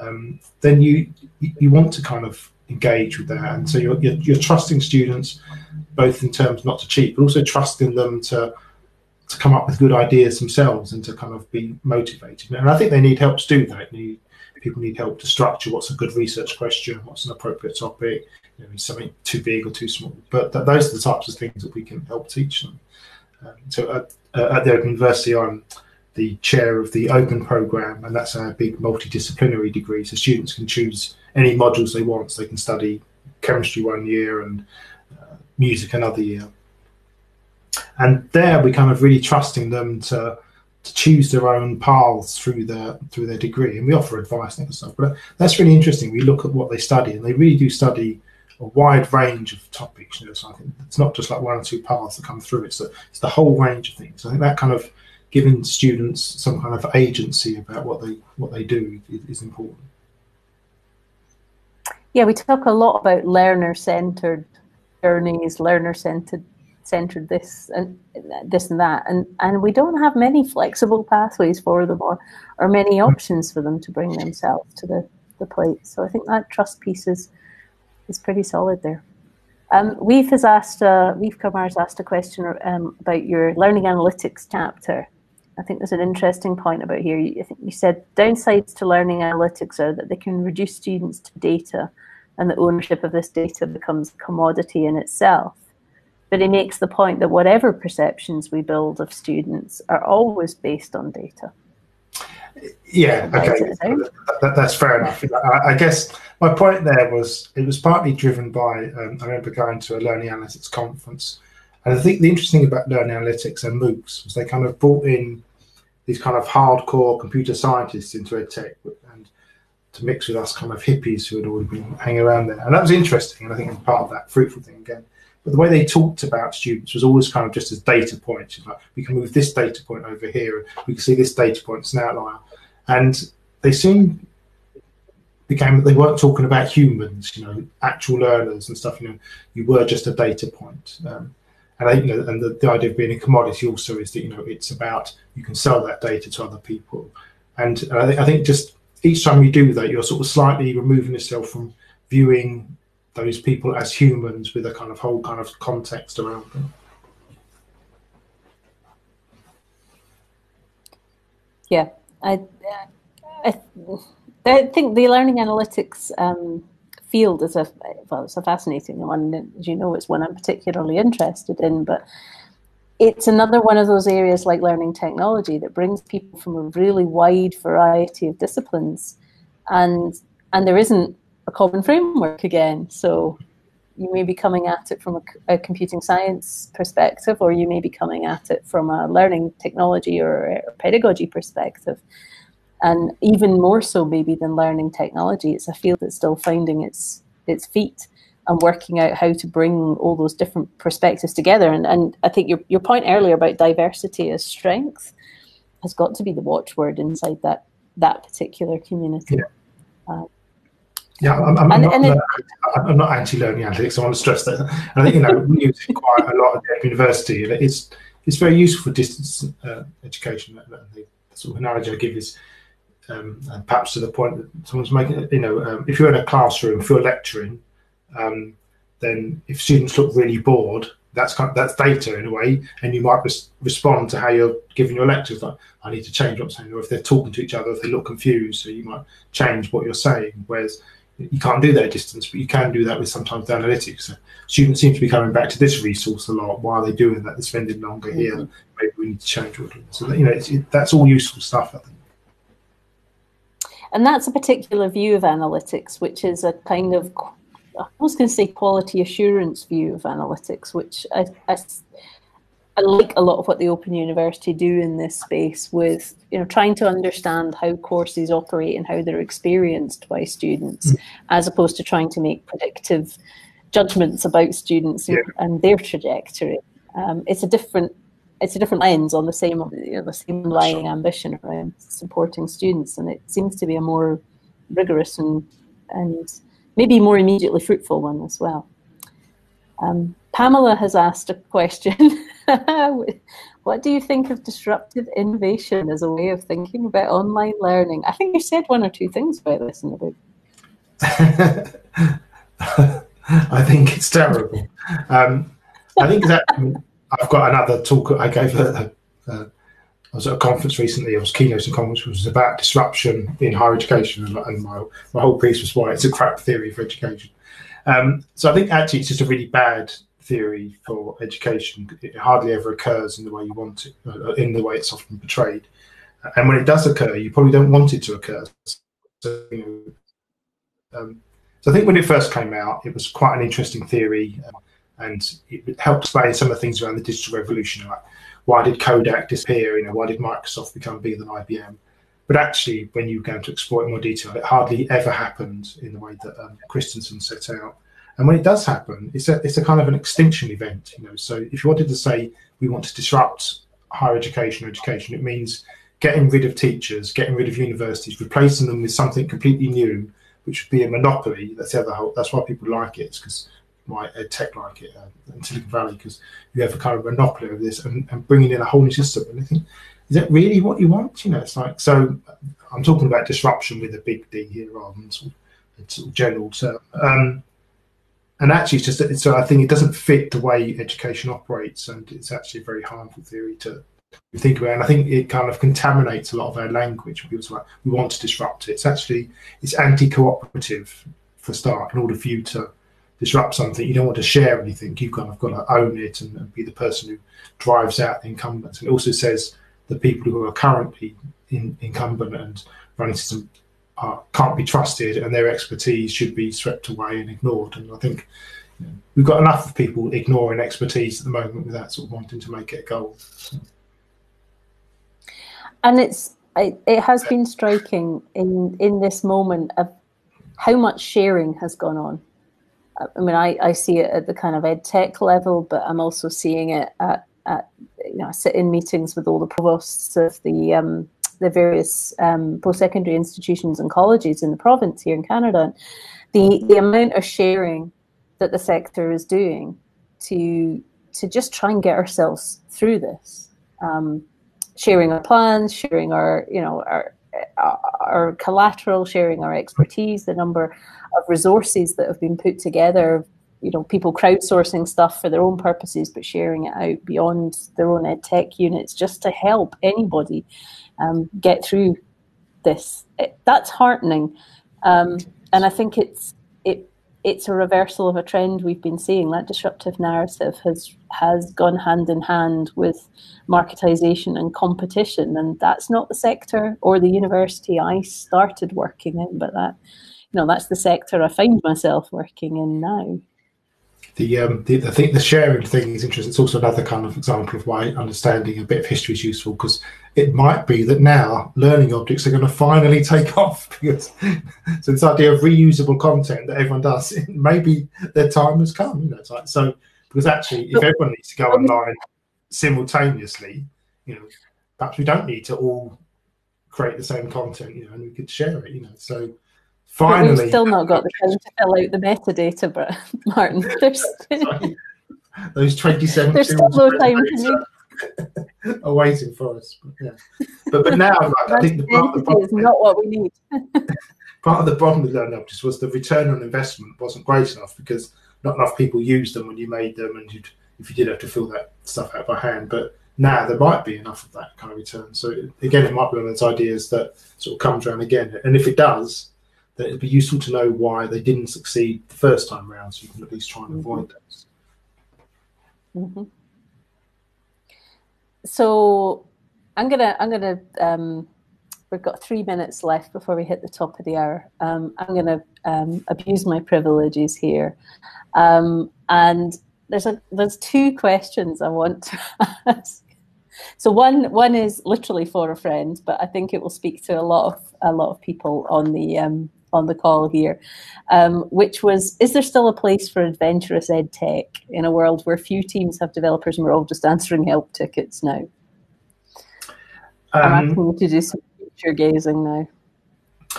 S2: um, then you you want to kind of engage with that, and so you're, you're, you're trusting students both in terms not to cheat, but also trusting them to to come up with good ideas themselves and to kind of be motivated. And I think they need help to do that. Need, people need help to structure what's a good research question, what's an appropriate topic, you know, something too big or too small. But th- those are the types of things that we can help teach them. Um, so at, uh, at the Open University, I'm the chair of the Open program, and that's a big multidisciplinary degree. So students can choose any modules they want. So they can study chemistry one year and uh, music another year and there we kind of really trusting them to to choose their own paths through their through their degree, and we offer advice and stuff. But that's really interesting. We look at what they study, and they really do study a wide range of topics. You know, so I think it's not just like one or two paths that come through. It's the, it's the whole range of things. I think that kind of giving students some kind of agency about what they what they do is, important.
S1: Yeah, we talk a lot about learner centered journeys, learner centered centered this and this and that and and we don't have many flexible pathways for them or or many options for them to bring themselves to the the plate so i think that trust piece is is pretty solid there um, Vive has asked, uh, Vive Kumar has asked a question um, about your learning analytics chapter. I think there's an interesting point about here. You, I think you said downsides to learning analytics are that they can reduce students to data and the ownership of this data becomes a commodity in itself. But he makes the point that whatever perceptions we build of students are always based on data.
S2: Yeah, okay, that, that's fair enough. I, I, guess my point there was it was partly driven by um, I remember going to a learning analytics conference, and I think the interesting thing about learning analytics and MOOCs was they kind of brought in these kind of hardcore computer scientists into EdTech and to mix with us kind of hippies who had already been hanging around there, and that was interesting. And I think it's part of that fruitful thing again. But the way they talked about students was always kind of just as data points. Like we can move this data point over here, and we can see this data point as an outlier. And they soon became they weren't talking about humans, you know, actual learners and stuff. You know, you were just a data point. Um, and you know, and the, the idea of being a commodity also is that you know it's about you can sell that data to other people. And I think I think just each time you do that, you're sort of slightly removing yourself from viewing those people as humans with a kind of whole kind of context around them.
S1: Yeah, I, I, I think the learning analytics um, field is a well, it's a fascinating one. As you know, it's one I'm particularly interested in. But it's another one of those areas like learning technology that brings people from a really wide variety of disciplines, and and there isn't a common framework again. So you may be coming at it from a, a, computing science perspective, or you may be coming at it from a learning technology or a pedagogy perspective. And even more so, maybe than learning technology, it's a field that's still finding its its feet and working out how to bring all those different perspectives together. And, and I think your, your point earlier about diversity as strength has got to be the watchword inside that that particular community.
S2: Yeah. Uh, yeah, I'm, I'm, and, not, and it, I'm, not, anti-learning analytics. I want to stress that. I think you know we use it quite a lot at university. It's it's very useful for distance uh, education. The sort of analogy I give is um, perhaps to the point that someone's making. You know, um, if you're in a classroom, if you're lecturing, um, then if students look really bored, that's kind of, that's data in a way, and you might res- respond to how you're giving your lectures. Like, I need to change what I'm saying, or if they're talking to each other, if they look confused, so you might change what you're saying. Whereas you can't do that distance, but you can do that with sometimes the analytics. So students seem to be coming back to this resource a lot. Why are they doing that? They're spending longer mm-hmm. here. Maybe we need to change what we're doing. So that, you know, it, that's all useful stuff. I think.
S1: And that's a particular view of analytics, which is a kind of I was going to say quality assurance view of analytics, which I, I, I, like a lot of what the Open University do in this space with, you know, trying to understand how courses operate and how they're experienced by students, mm. as opposed to trying to make predictive judgments about students yeah. and, and, their trajectory. Um, it's a different it's a different lens on the same you know, the same lying ambition around supporting students, and it seems to be a more rigorous and and maybe more immediately fruitful one as well. Um, Pamela has asked a question. [laughs] what do you think of disruptive innovation as a way of thinking about online learning? I think you said one or two things about this in the book. [laughs]
S2: I think it's terrible. Um, I think that I've got another talk I gave a, a, a I was at a conference recently, I was keynoting a conference, which was about disruption in higher education, and, and my, my whole piece was why it's a crap theory for education. Um, so I think actually it's just a really bad theory for education. It hardly ever occurs in the way you want it, uh, in the way it's often portrayed. And when it does occur, you probably don't want it to occur. So, you know, um, so I think when it first came out, it was quite an interesting theory, um, and it helped explain some of the things around the digital revolution. Like why did Kodak disappear? You know, why did Microsoft become bigger than IBM? But actually, when you go into explore it in more detail, it hardly ever happened in the way that um, Christensen set out. And when it does happen, it's a it's a kind of an extinction event. You know, so if you wanted to say we want to disrupt higher education or education, it means getting rid of teachers, getting rid of universities, replacing them with something completely new, which would be a monopoly. That's the other whole. That's why people like it, because why ed tech like it uh, in Silicon Valley because you have a kind of monopoly of this and, and bringing in a whole new system. And I think, is that really what you want? You know, it's like so. I'm talking about disruption with a big D here rather than sort of, sort of general term. Um, and actually, it's just so I think it doesn't fit the way education operates, and it's actually a very harmful theory to think about. And I think it kind of contaminates a lot of our language. People say like, we want to disrupt it. It's actually it's anti-cooperative for start in order for you to disrupt something, you don't want to share anything. You've kind of got to own it and, and be the person who drives out the incumbents. And it also says the people who are currently in, incumbent and running system are, can't be trusted, and their expertise should be swept away and ignored. And I think you know, we've got enough of people ignoring expertise at the moment without sort of wanting to make it a goal. So.
S1: And it's it, it has been striking in in this moment of how much sharing has gone on I mean, I, I see it at the kind of ed tech level, but I'm also seeing it at, at you know, I sit in meetings with all the provosts of the um, the various um, post-secondary institutions and colleges in the province here in Canada. The the amount of sharing that the sector is doing to to just try and get ourselves through this, um, sharing our plans, sharing our you know our our collateral, sharing our expertise, the number of resources that have been put together, you know, people crowdsourcing stuff for their own purposes, but sharing it out beyond their own ed tech units just to help anybody um, get through this. It, that's heartening. Um, and I think it's, it, it's a reversal of a trend we've been seeing. That disruptive narrative has has gone hand in hand with marketization and competition, and that's not the sector or the university I started working in, but that you know that's the sector I find myself working in now
S2: the, um, the I think the sharing thing is interesting. It's also another kind of example of why understanding a bit of history is useful because it might be that now learning objects are going to finally [laughs] take off because so this idea of reusable content that everyone does [laughs] maybe their time has come. You know, like, so because actually if everyone needs to go online simultaneously, you know, perhaps we don't need to all create the same content. You know, and we could share it. You know, so Finally,
S1: we've still not got the time to fill out the metadata, but [laughs] Martin, [laughs] there's
S2: those twenty-seven.
S1: There's still no time to
S2: me. [laughs] are waiting for us. But, yeah. but but now, like, I think the part,
S1: the problem is not what we need.
S2: part of the problem with learning objects was the return on investment wasn't great enough because not enough people used them when you made them, and you'd if you did have to fill that stuff out by hand. But now there might be enough of that kind of return. So again, it might be one of those ideas that sort of comes around again, and if it does that it'd be useful to know why they didn't succeed the first time around, so you can at least try and mm-hmm. avoid those.
S1: Mm-hmm. So I'm gonna I'm gonna um, we've got three minutes left before we hit the top of the hour. Um, I'm gonna um, abuse my privileges here, um, and there's a there's two questions I want to [laughs] ask. So one one is literally for a friend, but I think it will speak to a lot of a lot of people on the um, on the call here, um, which was Is there still a place for adventurous ed tech in a world where few teams have developers and we're all just answering help tickets now? Um, I'm asking you to do some future gazing now.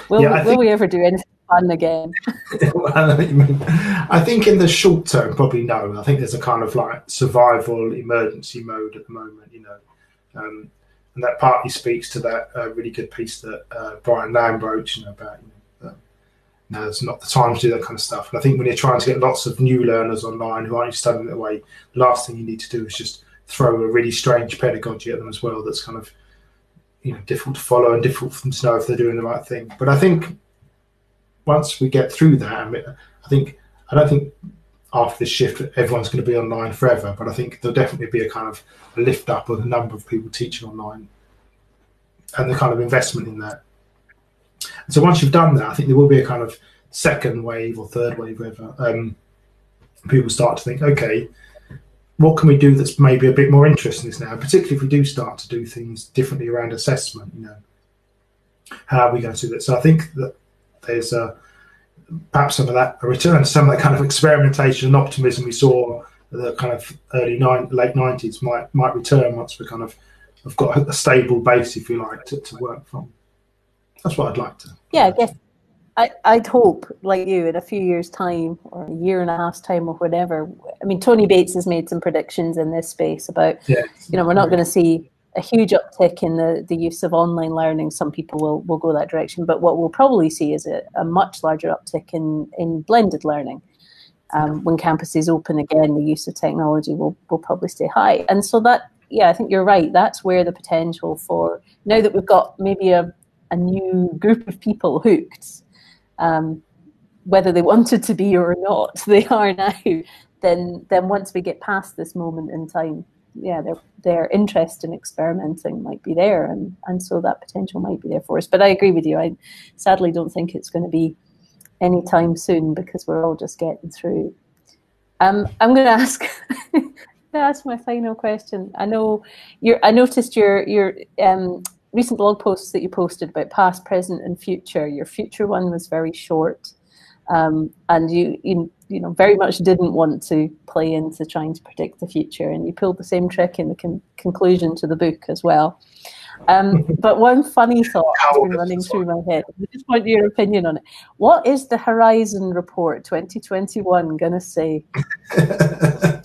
S1: Will, yeah, will think, we ever do anything fun again? [laughs] [laughs]
S2: I think in the short term, probably no. I think there's a kind of like survival emergency mode at the moment, you know. Um, and that partly speaks to that uh, really good piece that uh, Brian Lamb wrote, you know, about you know, now it's not the time to do that kind of stuff. And I think when you're trying to get lots of new learners online who aren't studying that way, the last thing you need to do is just throw a really strange pedagogy at them as well. That's kind of you know difficult to follow and difficult for them to know if they're doing the right thing. But I think once we get through that, I think I don't think after this shift everyone's going to be online forever, but I think there'll definitely be a kind of a lift up of the number of people teaching online and the kind of investment in that. So once you've done that, I think there will be a kind of second wave or third wave, whatever. Um, people start to think, okay, what can we do that's maybe a bit more interesting this now? Particularly if we do start to do things differently around assessment, you know, how are we going to do that? So I think that there's a perhaps some of that a return some of that kind of experimentation and optimism we saw the kind of early nine, late nineties might might return once we kind of have got a stable base, if you like, to, to work from. That's what I'd like to.
S1: Yeah, I guess I, I'd hope, like you, in a few years' time or a year and a half's time or whatever. I mean, Tony Bates has made some predictions in this space about, yes. you know, we're not going to see a huge uptick in the, the use of online learning. Some people will, will go that direction, but what we'll probably see is a, a much larger uptick in, in blended learning. Um, when campuses open again, the use of technology will, will probably stay high. And so that, yeah, I think you're right. That's where the potential for, now that we've got maybe a, a new group of people hooked, um, whether they wanted to be or not, [laughs] they are now. Then, then once we get past this moment in time, yeah, their their interest in experimenting might be there, and and so that potential might be there for us. But I agree with you. I sadly don't think it's going to be anytime soon because we're all just getting through. Um, I'm going [laughs] to ask. ask my final question. I know you I noticed your your um, recent blog posts that you posted about past, present, and future. Your future one was very short, um, and you, you you know very much didn't want to play into trying to predict the future, and you pulled the same trick in the con- conclusion to the book as well. Um, [laughs] but one funny thought has been running through my head. I just want your opinion on it. What is the Horizon Report 2021 going to say? [laughs] [laughs]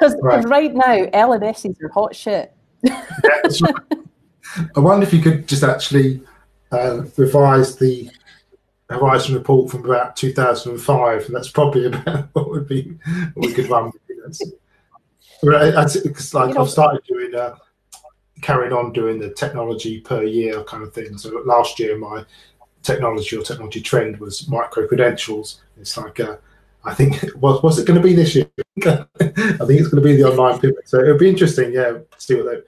S1: Because right. right now, LMSs are hot shit.
S2: I wonder if you could just actually uh, revise the Horizon report from about 2005, and that's probably [laughs] about what would be what we could run. Because like I've started doing, uh, carrying on doing the technology per year kind of thing. So last year my technology or technology trend was micro credentials. It's like uh, I think [laughs] what, what's it going to be this year? [laughs] I think it's going to be the online pivot. So it'll be interesting, yeah, see what they.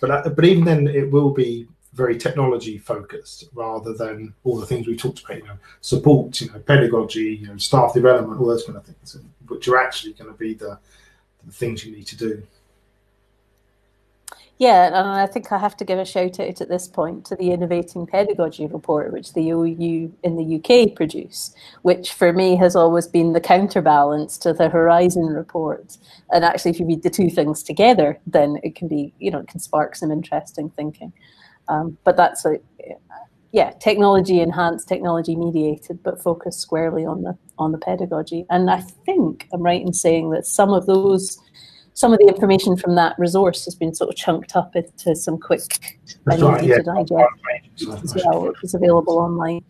S2: But uh, but even then, it will be very technology focused rather than all the things we talked about. You know, support, you know, pedagogy, you know, staff development, all those kind of things, which are actually going to be the, the things you need to do.
S1: Yeah, and I think I have to give a shout out at this point to the Innovating Pedagogy report, which the OU in the UK produce, which for me has always been the counterbalance to the Horizon report. And actually, if you read the two things together, then it can be, you know, it can spark some interesting thinking. Um, but that's a, yeah, technology enhanced, technology mediated, but focused squarely on the on the pedagogy. And I think I'm right in saying that some of those some of the information from that resource has been sort of chunked up into some quick and easy to digest as well, which is available online.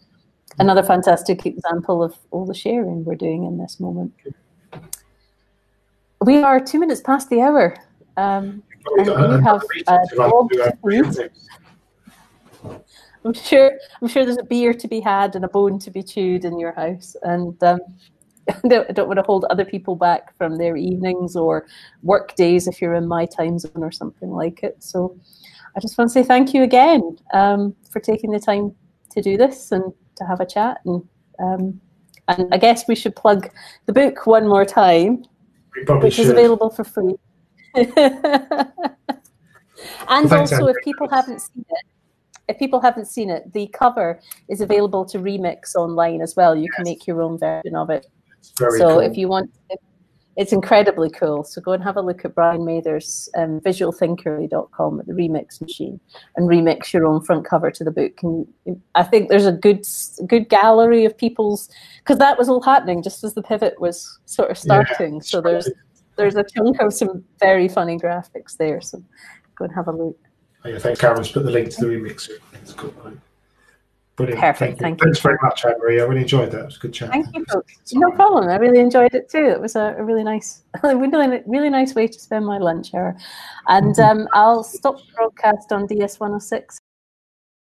S1: Another fantastic example of all the sharing we're doing in this moment. We are two minutes past the hour. Um, and we have uh, I'm sure I'm sure there's a beer to be had and a bone to be chewed in your house, and um, [laughs] I don't want to hold other people back from their evenings or work days if you're in my time zone or something like it. So I just want to say thank you again um, for taking the time to do this and to have a chat. And um, and I guess we should plug the book one more time, which should. is available for free. [laughs] and well, also, if people haven't seen it, if people haven't seen it, the cover is available to remix online as well. You yes. can make your own version of it. Very so cool. if you want, it's incredibly cool. So go and have a look at Bryan Mathers' um, visualthinkery.com, at the remix machine, and remix your own front cover to the book. And I think there's a good good gallery of people's because that was all happening just as the pivot was sort of starting. Yeah, so there's there's a chunk of some very funny graphics there. So go and have a look.
S2: Oh, yeah, thanks, Karen's put the link to the remix. It's cool.
S1: Brilliant. Perfect. Thank,
S2: Thank you. Thanks very much, Anne-Marie. I really enjoyed that. It was a good chat.
S1: Thank you, folks. No problem. I really enjoyed it too. It was a, a really nice, [laughs] really, really nice way to spend my lunch hour. And [laughs] um, I'll stop the broadcast on DS 106